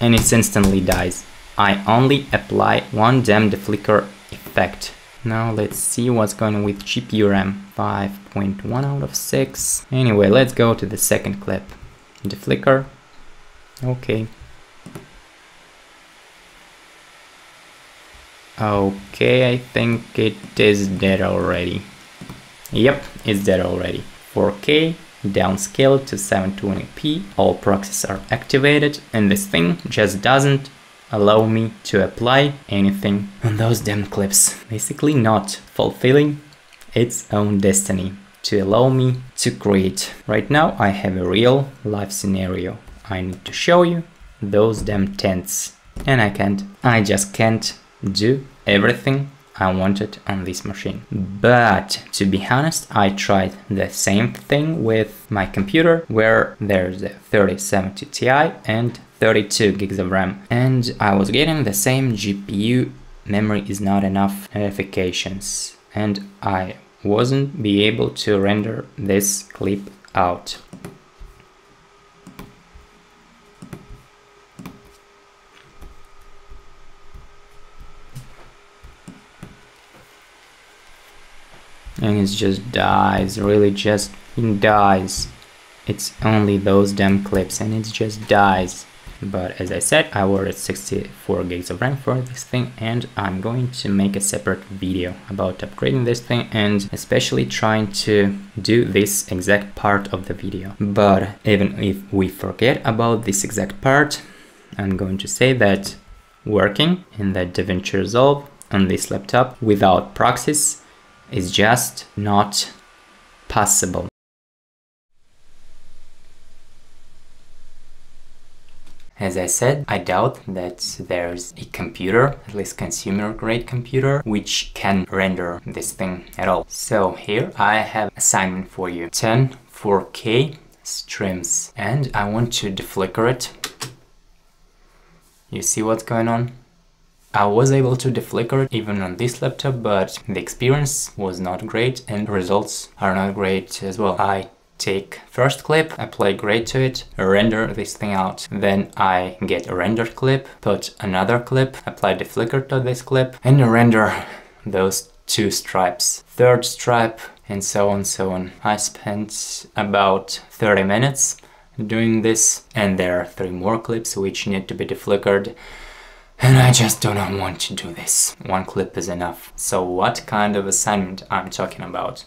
And it instantly dies I only apply one damn deflicker effect. Now let's see what's going on with GPU RAM. 5.1 out of 6. Anyway, let's go to the second clip. Deflicker. Okay. Okay, I think it is dead already. Yep, it's dead already. 4K, downscale to 720p, all proxies are activated, and this thing just doesn't allow me to apply anything on those damn clips. Basically not fulfilling its own destiny to allow me to create. Right now I have a real life scenario. I need to show you those damn tents and I can't. I just can't do everything I wanted on this machine. But to be honest, I tried the same thing with my computer where there's a 3070 Ti and 32 gigs of RAM and I was getting the same GPU memory is not enough notifications and I wasn't be able to render this clip out. And it just dies, really just dies. It's only those damn clips and it just dies but as I said I ordered 64 gigs of RAM for this thing and I'm going to make a separate video about upgrading this thing and especially trying to do this exact part of the video but even if we forget about this exact part I'm going to say that working in that DaVinci Resolve on this laptop without proxies is just not possible. As I said, I doubt that there's a computer, at least consumer grade computer, which can render this thing at all. So here I have assignment for you. 10 4K streams and I want to deflicker it. You see what's going on? I was able to deflicker it even on this laptop, but the experience was not great and results are not great as well. I take first clip, apply grade to it, render this thing out. Then I get a rendered clip, put another clip, apply deflicker to this clip, and render those two stripes. Third stripe, and so on so on. I spent about 30 minutes doing this, and there are three more clips which need to be deflickered. And I just do not want to do this. One clip is enough. So what kind of assignment I'm talking about?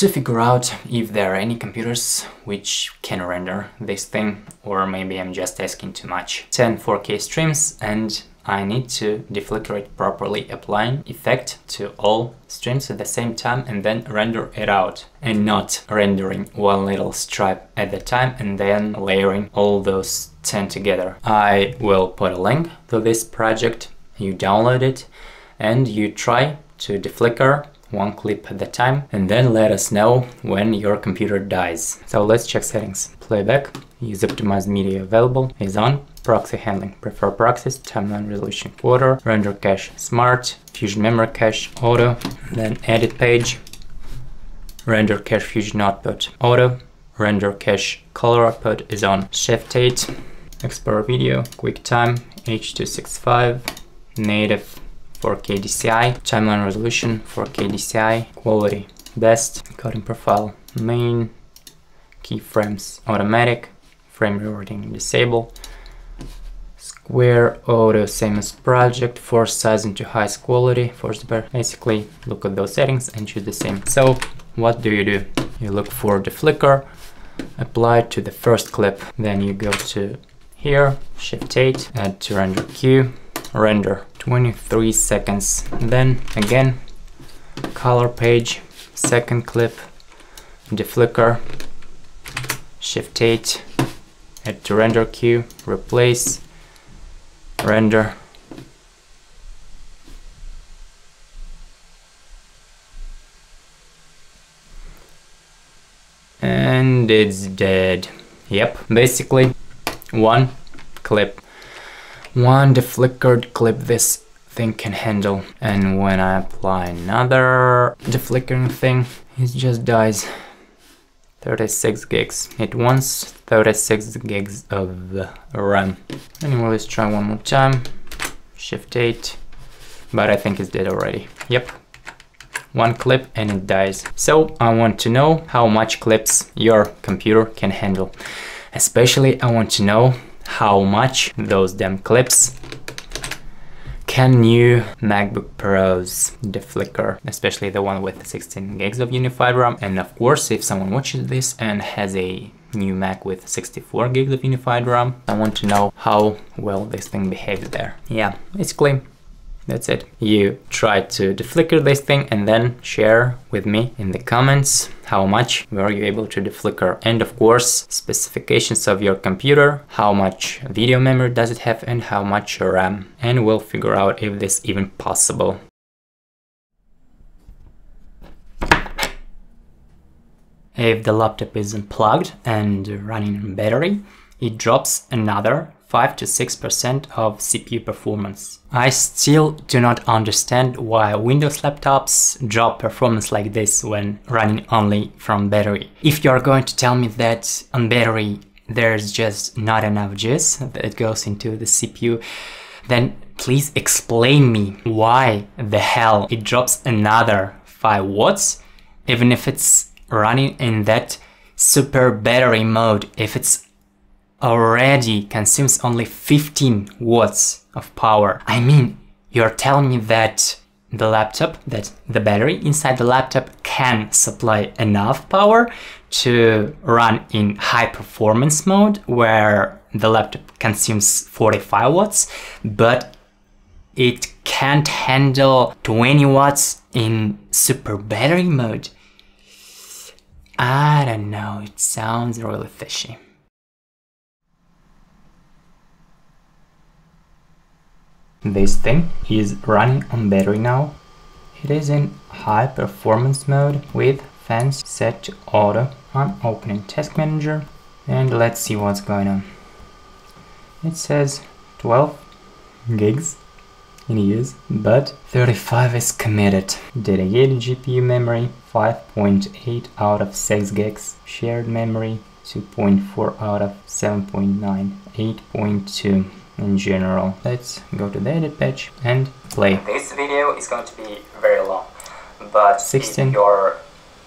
To figure out if there are any computers which can render this thing or maybe I'm just asking too much. 10 4K streams and I need to deflicker it properly applying effect to all streams at the same time and then render it out and not rendering one little stripe at the time and then layering all those 10 together. I will put a link to this project, you download it and you try to deflicker one clip at a time and then let us know when your computer dies. So let's check settings. Playback, use optimized media available is on. Proxy handling, prefer proxies, timeline resolution quarter, render cache smart, fusion memory cache auto, then edit page, render cache fusion output auto, render cache color output is on. Shift 8, export video, QuickTime, H265, native 4K DCI, timeline resolution 4K DCI, quality best, encoding profile main, keyframes automatic, frame reverting disable, square auto same as project, force size into highest quality, force bar. Basically look at those settings and choose the same. So what do you do? You look for deflicker, apply to the first clip, then you go to here, shift 8, add to render queue, render 23 seconds. Then again color page second clip deflicker shift 8 add to render queue replace render. And it's dead. Yep basically one clip one deflickered clip this thing can handle. And when I apply another deflickering thing it just dies. 36 gigs. It wants 36 gigs of RAM. Anyway let's try one more time. Shift 8 but I think it's dead already. Yep. One clip and it dies. So I want to know how much clips your computer can handle. Especially I want to know how much those damn clips can new MacBook Pros deflicker, especially the one with 16 gigs of unified RAM. And of course, if someone watches this and has a new Mac with 64 gigs of unified RAM, I want to know how well this thing behaves there. Yeah, basically that's it. You try to deflicker this thing and then share with me in the comments how much were you able to deflicker and of course specifications of your computer, how much video memory does it have and how much RAM and we'll figure out if this even possible. If the laptop is unplugged and running on battery, it drops another 5 to 6% of CPU performance. I still do not understand why Windows laptops drop performance like this when running only from battery. If you're going to tell me that on battery there's just not enough juice that goes into the CPU, then please explain me why the hell it drops another 5 watts even if it's running in that super battery mode if it's already consumes only 15 watts of power. I mean, you're telling me that the laptop, that the battery inside the laptop can supply enough power to run in high performance mode where the laptop consumes 45 watts, but it can't handle 20 watts in super battery mode. I don't know, it sounds really fishy. This thing is running on battery now. It is in high performance mode with fans set to auto. I'm opening Task Manager and let's see what's going on. It says 12 gigs in use, but 35 is committed. Dedicated GPU memory 5.8 out of 6 gigs. Shared memory 2.4 out of 7.9. 8.2 in general. Let's go to the edit page and play. This video is going to be very long, but 16. if you're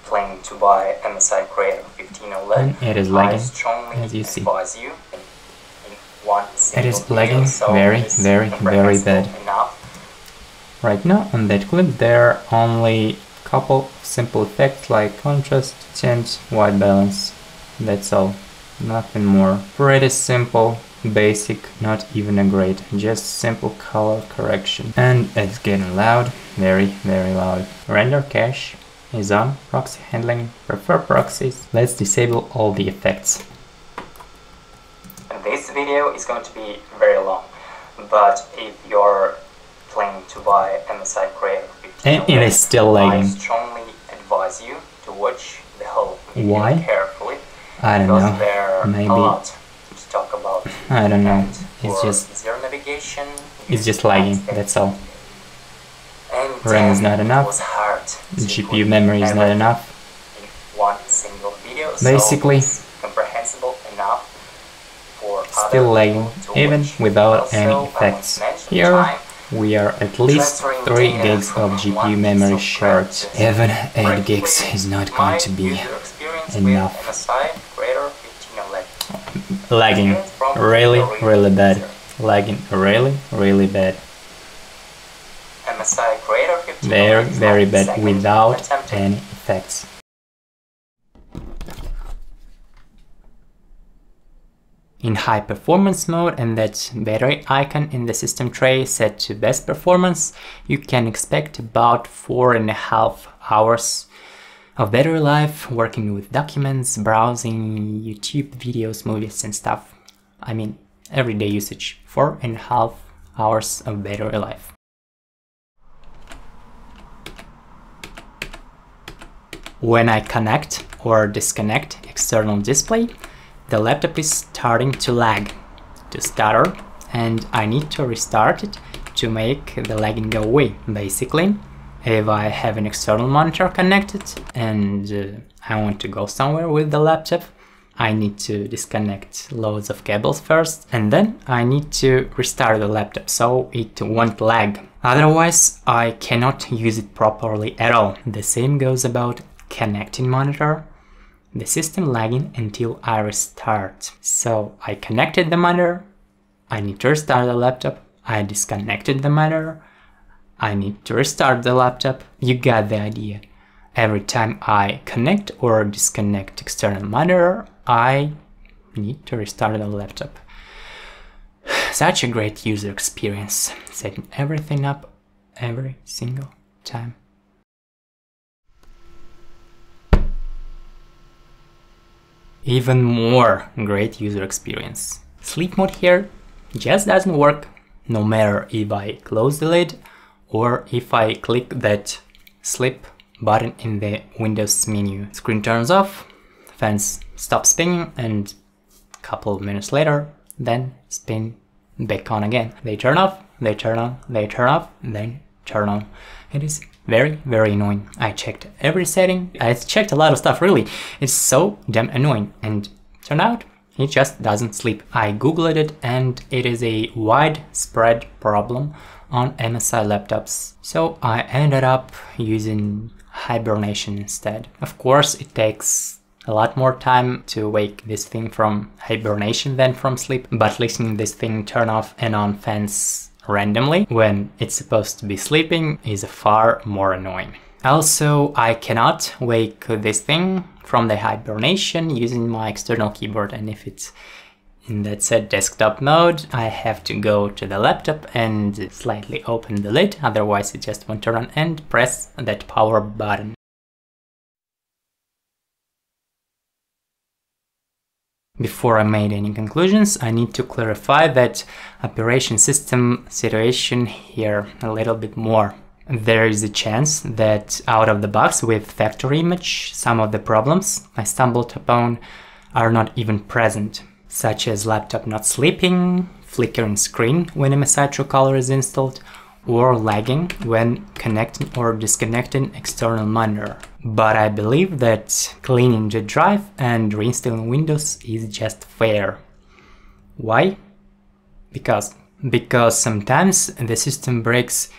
planning to buy MSI Creator 15OLED, And it is I lagging, strongly as you see. advise you in, in one single is lagging so very, very, very bad. Enough. Right now on that clip there are only couple simple effects like contrast, tint, white balance. That's all. Nothing more. Pretty simple, basic, not even a great, just simple color correction. And it's getting loud, very, very loud. Render cache is on, proxy handling, prefer proxies. Let's disable all the effects. This video is going to be very long, but if you're planning to buy MSI Creator 15 And it is still I strongly advise you to watch the whole video Why? carefully I don't know, maybe- a lot to talk about. I don't know, it's just, zero navigation. it's just lagging, that's all. And RAM is not enough. was hard to GPU memory is not enough. in one single video. Basically- so comprehensible enough for Still lagging, even without any I want to effects. Here we are at least 3 gigs of GPU memory short. Even 8 gigs is not going to be enough. With MSI Creator 15OLED. Lagging really, really bad. Lagging really, really bad. MSI Creator 15 Very, very bad without any effects. In high performance mode and that battery icon in the system tray set to best performance, you can expect about four and of battery life working with documents, browsing YouTube videos, movies and stuff. I mean, everyday usage, four and a half hours of battery life. When I connect or disconnect external display, the laptop is starting to lag, to stutter, and I need to restart it to make the lagging go away. Basically, if I have an external monitor connected and uh, I want to go somewhere with the laptop, I need to disconnect loads of cables first and then I need to restart the laptop so it won't lag. Otherwise, I cannot use it properly at all. The same goes about connecting monitor the system lagging until I restart. So I connected the monitor, I need to restart the laptop, I disconnected the monitor, I need to restart the laptop. You got the idea. Every time I connect or disconnect external monitor, I need to restart the laptop. Such a great user experience, setting everything up every single time. even more great user experience. Sleep mode here just doesn't work no matter if I close the lid or if I click that sleep button in the Windows menu. Screen turns off, fans stop spinning and a couple of minutes later then spin back on again. They turn off, they turn on, they turn off, then turn on. It is very, very annoying. I checked every setting. I checked a lot of stuff, really. It's so damn annoying. And turned out, it just doesn't sleep. I googled it and it is a widespread problem on MSI laptops. So I ended up using hibernation instead. Of course, it takes a lot more time to wake this thing from hibernation than from sleep, but listening this thing turn off and on fans randomly when it's supposed to be sleeping is far more annoying. Also, I cannot wake this thing from the hibernation using my external keyboard and if it's in that set desktop mode, I have to go to the laptop and slightly open the lid, otherwise it just won't turn on and press that power button. Before I made any conclusions, I need to clarify that operation system situation here a little bit more. There is a chance that out of the box with factory image, some of the problems I stumbled upon are not even present, such as laptop not sleeping, flickering screen when MSI True Color is installed, or lagging when connecting or disconnecting external monitor. But I believe that cleaning the drive and reinstalling Windows is just fair. Why? Because because sometimes the system breaks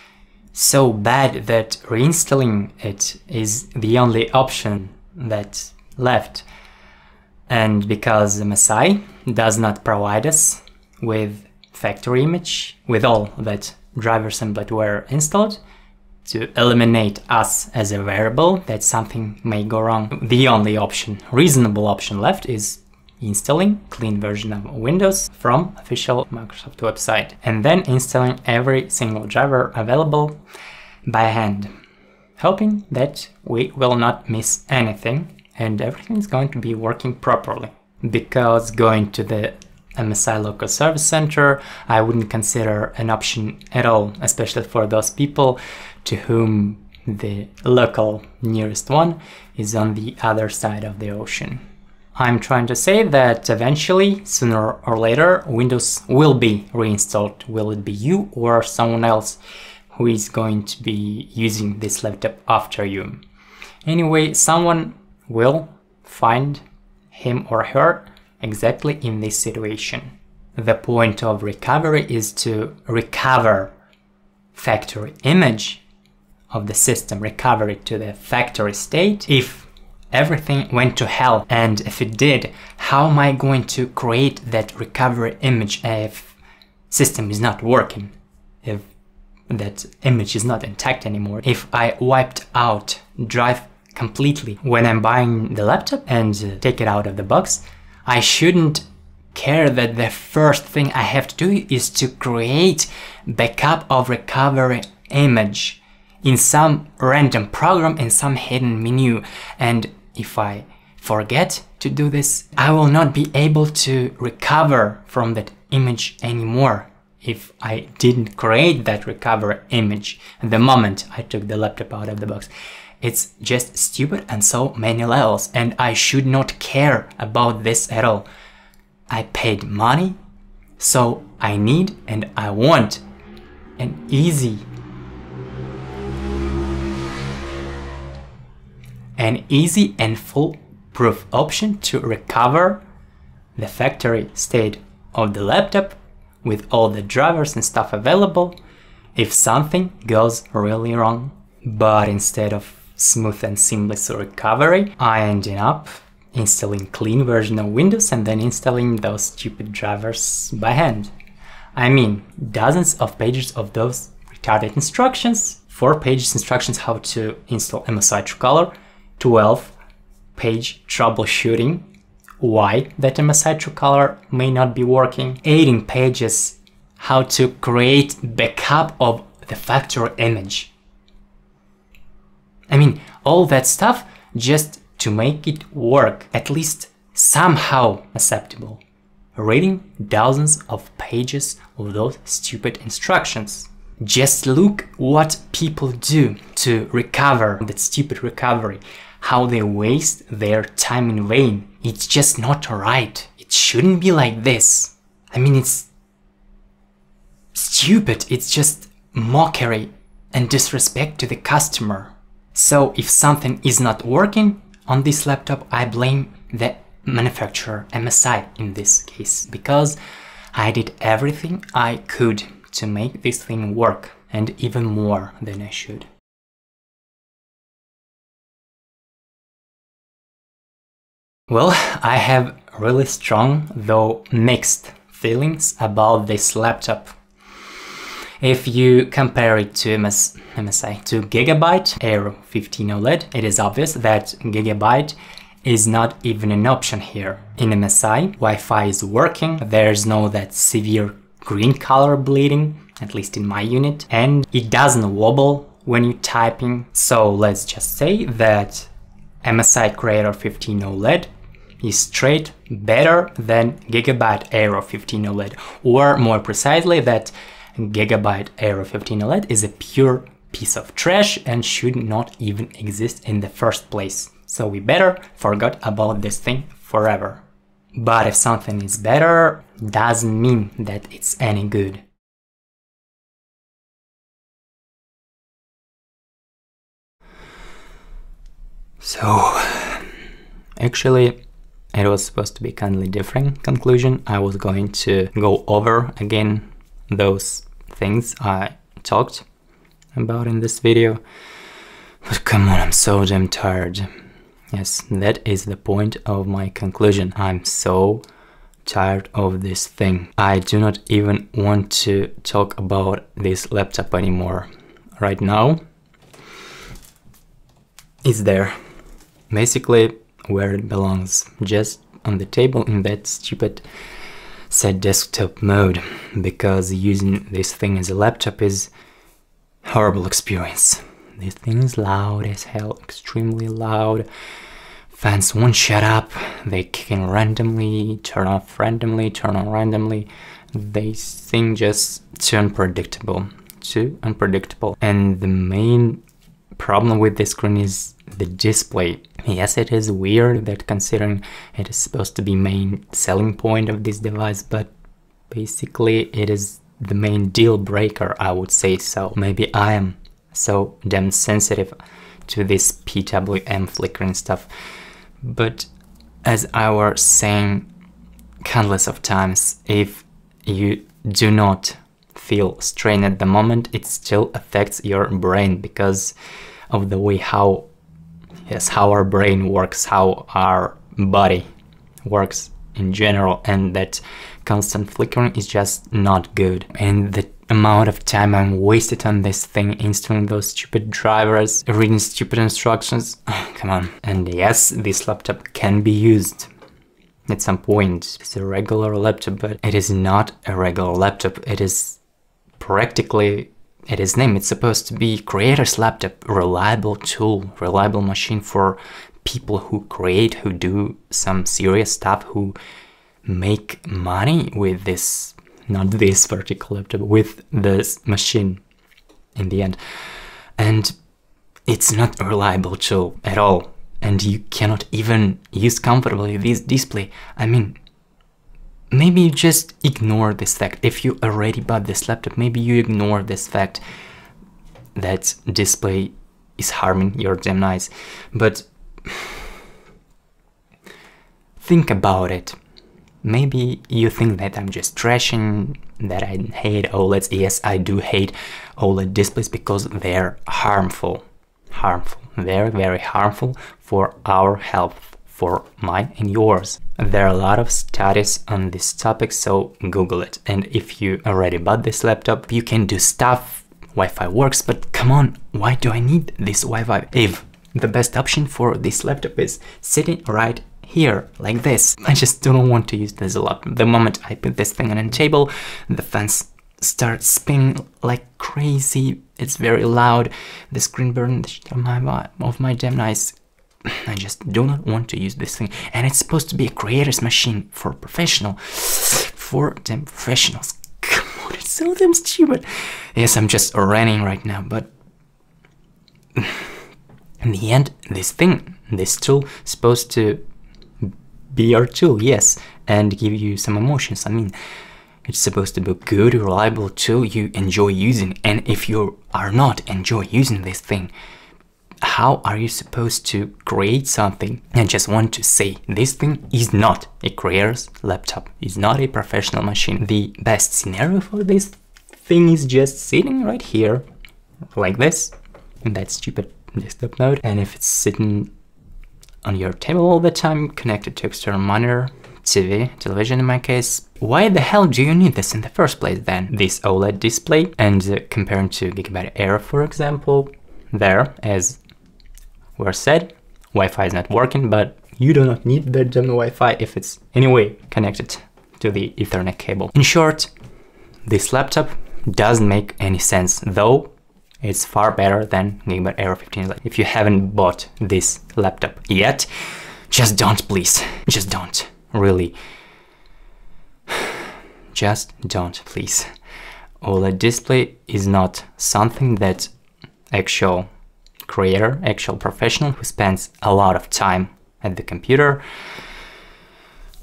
so bad that reinstalling it is the only option that's left. And because MSI does not provide us with factory image with all that drivers and that were installed, to eliminate us as a variable that something may go wrong. The only option, reasonable option left is installing clean version of Windows from official Microsoft website and then installing every single driver available by hand, hoping that we will not miss anything and everything is going to be working properly. Because going to the MSI local service center, I wouldn't consider an option at all, especially for those people to whom the local nearest one is on the other side of the ocean. I'm trying to say that eventually, sooner or later, Windows will be reinstalled. Will it be you or someone else who is going to be using this laptop after you? Anyway, someone will find him or her exactly in this situation. The point of recovery is to recover factory image of the system, recover it to the factory state. If everything went to hell and if it did, how am I going to create that recovery image if system is not working? If that image is not intact anymore. If I wiped out drive completely when I'm buying the laptop and uh, take it out of the box, I shouldn't care that the first thing I have to do is to create backup of recovery image in some random program in some hidden menu and if I forget to do this I will not be able to recover from that image anymore if I didn't create that recovery image the moment I took the laptop out of the box. It's just stupid and so many levels and I should not care about this at all. I paid money, so I need and I want an easy an easy and foolproof option to recover the factory state of the laptop with all the drivers and stuff available if something goes really wrong. But instead of smooth and seamless recovery, I ended up installing clean version of Windows and then installing those stupid drivers by hand. I mean, dozens of pages of those retarded instructions, 4 pages instructions how to install MSI True Color, 12 page troubleshooting, why that MSI True Color may not be working, 18 pages how to create backup of the factory image. I mean, all that stuff just to make it work, at least somehow acceptable. Reading dozens of pages of those stupid instructions. Just look what people do to recover that stupid recovery, how they waste their time in vain. It's just not right. It shouldn't be like this. I mean, it's stupid. It's just mockery and disrespect to the customer. So if something is not working on this laptop, I blame the manufacturer MSI in this case because I did everything I could to make this thing work and even more than I should. Well, I have really strong, though mixed, feelings about this laptop if you compare it to MS, MSI to Gigabyte Aero 15 OLED, it is obvious that Gigabyte is not even an option here. In MSI, Wi-Fi is working, there's no that severe green color bleeding, at least in my unit, and it doesn't wobble when you're typing. So let's just say that MSI Creator 15 OLED is straight better than Gigabyte Aero 15 OLED, or more precisely that Gigabyte Aero 15 OLED is a pure piece of trash and should not even exist in the first place. So we better forget about this thing forever. But if something is better, doesn't mean that it's any good. So, actually, it was supposed to be kindly different conclusion. I was going to go over again those things I talked about in this video. But come on, I'm so damn tired. Yes, that is the point of my conclusion. I'm so tired of this thing. I do not even want to talk about this laptop anymore. Right now, it's there. Basically, where it belongs, just on the table in that stupid set desktop mode, because using this thing as a laptop is horrible experience. This thing is loud as hell, extremely loud. Fans won't shut up. They kick in randomly, turn off randomly, turn on randomly. They thing just too unpredictable, too unpredictable. And the main problem with this screen is the display. Yes, it is weird that considering it is supposed to be main selling point of this device, but basically it is the main deal breaker, I would say so. Maybe I am so damn sensitive to this PWM flickering stuff. But as I was saying countless of times, if you do not feel strain at the moment, it still affects your brain because of the way how yes how our brain works, how our body works in general, and that constant flickering is just not good. And the amount of time I'm wasted on this thing, installing those stupid drivers, reading stupid instructions, come on. And yes, this laptop can be used at some point. It's a regular laptop, but it is not a regular laptop. It is practically it is name, It's supposed to be creator's laptop, reliable tool, reliable machine for people who create, who do some serious stuff, who make money with this, not this particular laptop, with this machine in the end. And it's not a reliable tool at all. And you cannot even use comfortably this display. I mean, maybe you just ignore this fact. If you already bought this laptop, maybe you ignore this fact that display is harming your damn eyes. But think about it. Maybe you think that I'm just trashing, that I hate OLEDs. Yes, I do hate OLED displays because they're harmful. Harmful. Very, very harmful for our health, for mine and yours. There are a lot of studies on this topic, so Google it. And if you already bought this laptop, you can do stuff. Wi-Fi works, but come on, why do I need this Wi-Fi? If the best option for this laptop is sitting right here, like this. I just don't want to use this a lot. The moment I put this thing on a table, the fans start spinning like crazy. It's very loud. The screen burn the shit of my, of my damn eyes. I just do not want to use this thing. And it's supposed to be a creator's machine for professional. For damn professionals. Come on, it's so damn stupid. Yes, I'm just running right now, but in the end, this thing, this tool, supposed to be your tool, yes, and give you some emotions. I mean, it's supposed to be a good, reliable tool you enjoy using. And if you are not enjoy using this thing, how are you supposed to create something and just want to say this thing is not a creator's laptop, is not a professional machine. The best scenario for this thing is just sitting right here like this in that stupid desktop mode. And if it's sitting on your table all the time, connected to external monitor, TV, television in my case, why the hell do you need this in the first place then? This OLED display and uh, comparing to Gigabyte Air for example, there, as were said, Wi-Fi is not working, but You do not need the German Wi-Fi if it's anyway connected to the Ethernet cable. In short, this laptop doesn't make any sense, though it's far better than Gigabyte Aero 15. If you haven't bought this laptop yet, just don't please, just don't, really. Just don't please. OLED display is not something that actual creator, actual professional who spends a lot of time at the computer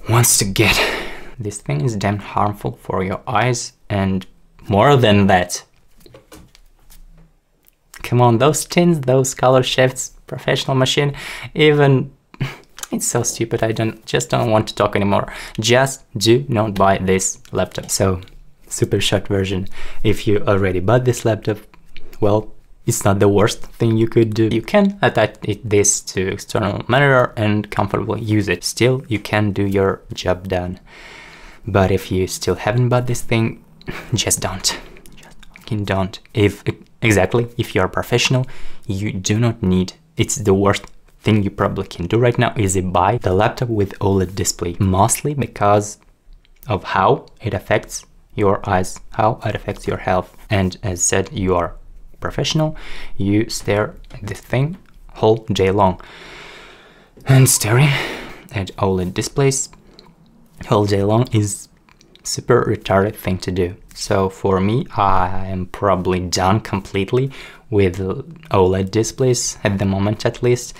wants to get. This thing is damn harmful for your eyes and more than that. Come on, those tints, those color shifts, professional machine, even it's so stupid. I don't just don't want to talk anymore. Just do not buy this laptop. So super short version. If you already bought this laptop, well, it's not the worst thing you could do. You can attach it, this to external monitor and comfortably use it. Still, you can do your job done. But if you still haven't bought this thing, just don't. Just fucking don't. If exactly, if you're a professional, you do not need. It's the worst thing you probably can do right now is buy the laptop with OLED display, mostly because of how it affects your eyes, how it affects your health. And as said, you are professional, you stare at this thing whole day long. And staring at OLED displays whole day long is super retarded thing to do. So for me, I am probably done completely with OLED displays at the moment at least.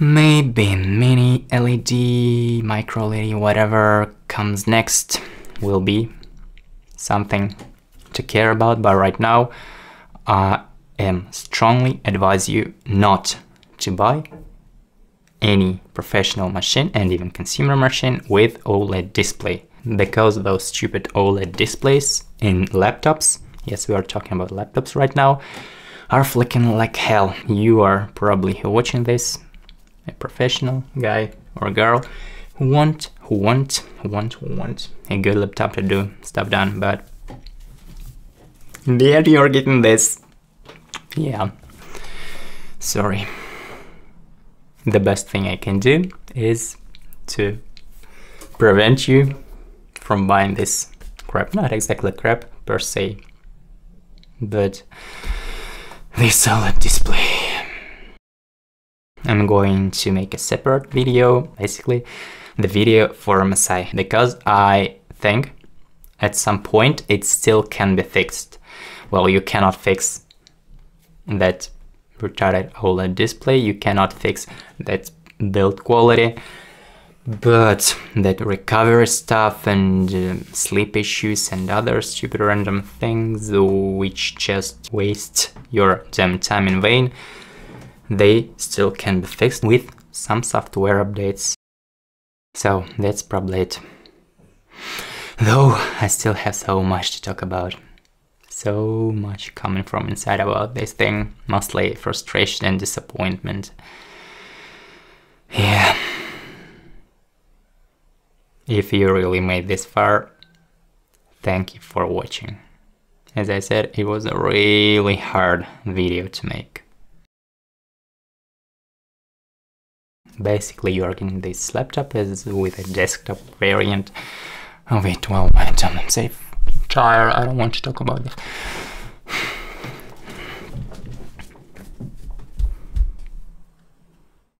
Maybe mini LED, micro LED, whatever comes next will be something to care about, but right now I am strongly advise you not to buy any professional machine and even consumer machine with OLED display because those stupid OLED displays in laptops, yes we are talking about laptops right now, are flicking like hell. You are probably watching this, a professional guy or girl who want, who want, who want, who want a good laptop to do stuff done, but there you're getting this. Yeah, sorry. The best thing I can do is to prevent you from buying this crap. Not exactly crap per se, but this OLED display. I'm going to make a separate video, basically the video for MSI, because I think at some point it still can be fixed. Well, you cannot fix that retarded OLED display, you cannot fix that build quality, but that recovery stuff and uh, sleep issues and other stupid random things which just waste your damn time in vain, they still can be fixed with some software updates. So that's probably it. Though I still have so much to talk about. So much coming from inside about this thing, mostly frustration and disappointment. Yeah. If you really made this far, thank you for watching. As I said, it was a really hard video to make. Basically, you are getting this laptop as with a desktop variant of it. Well, I'm safe. I don't want to talk about this.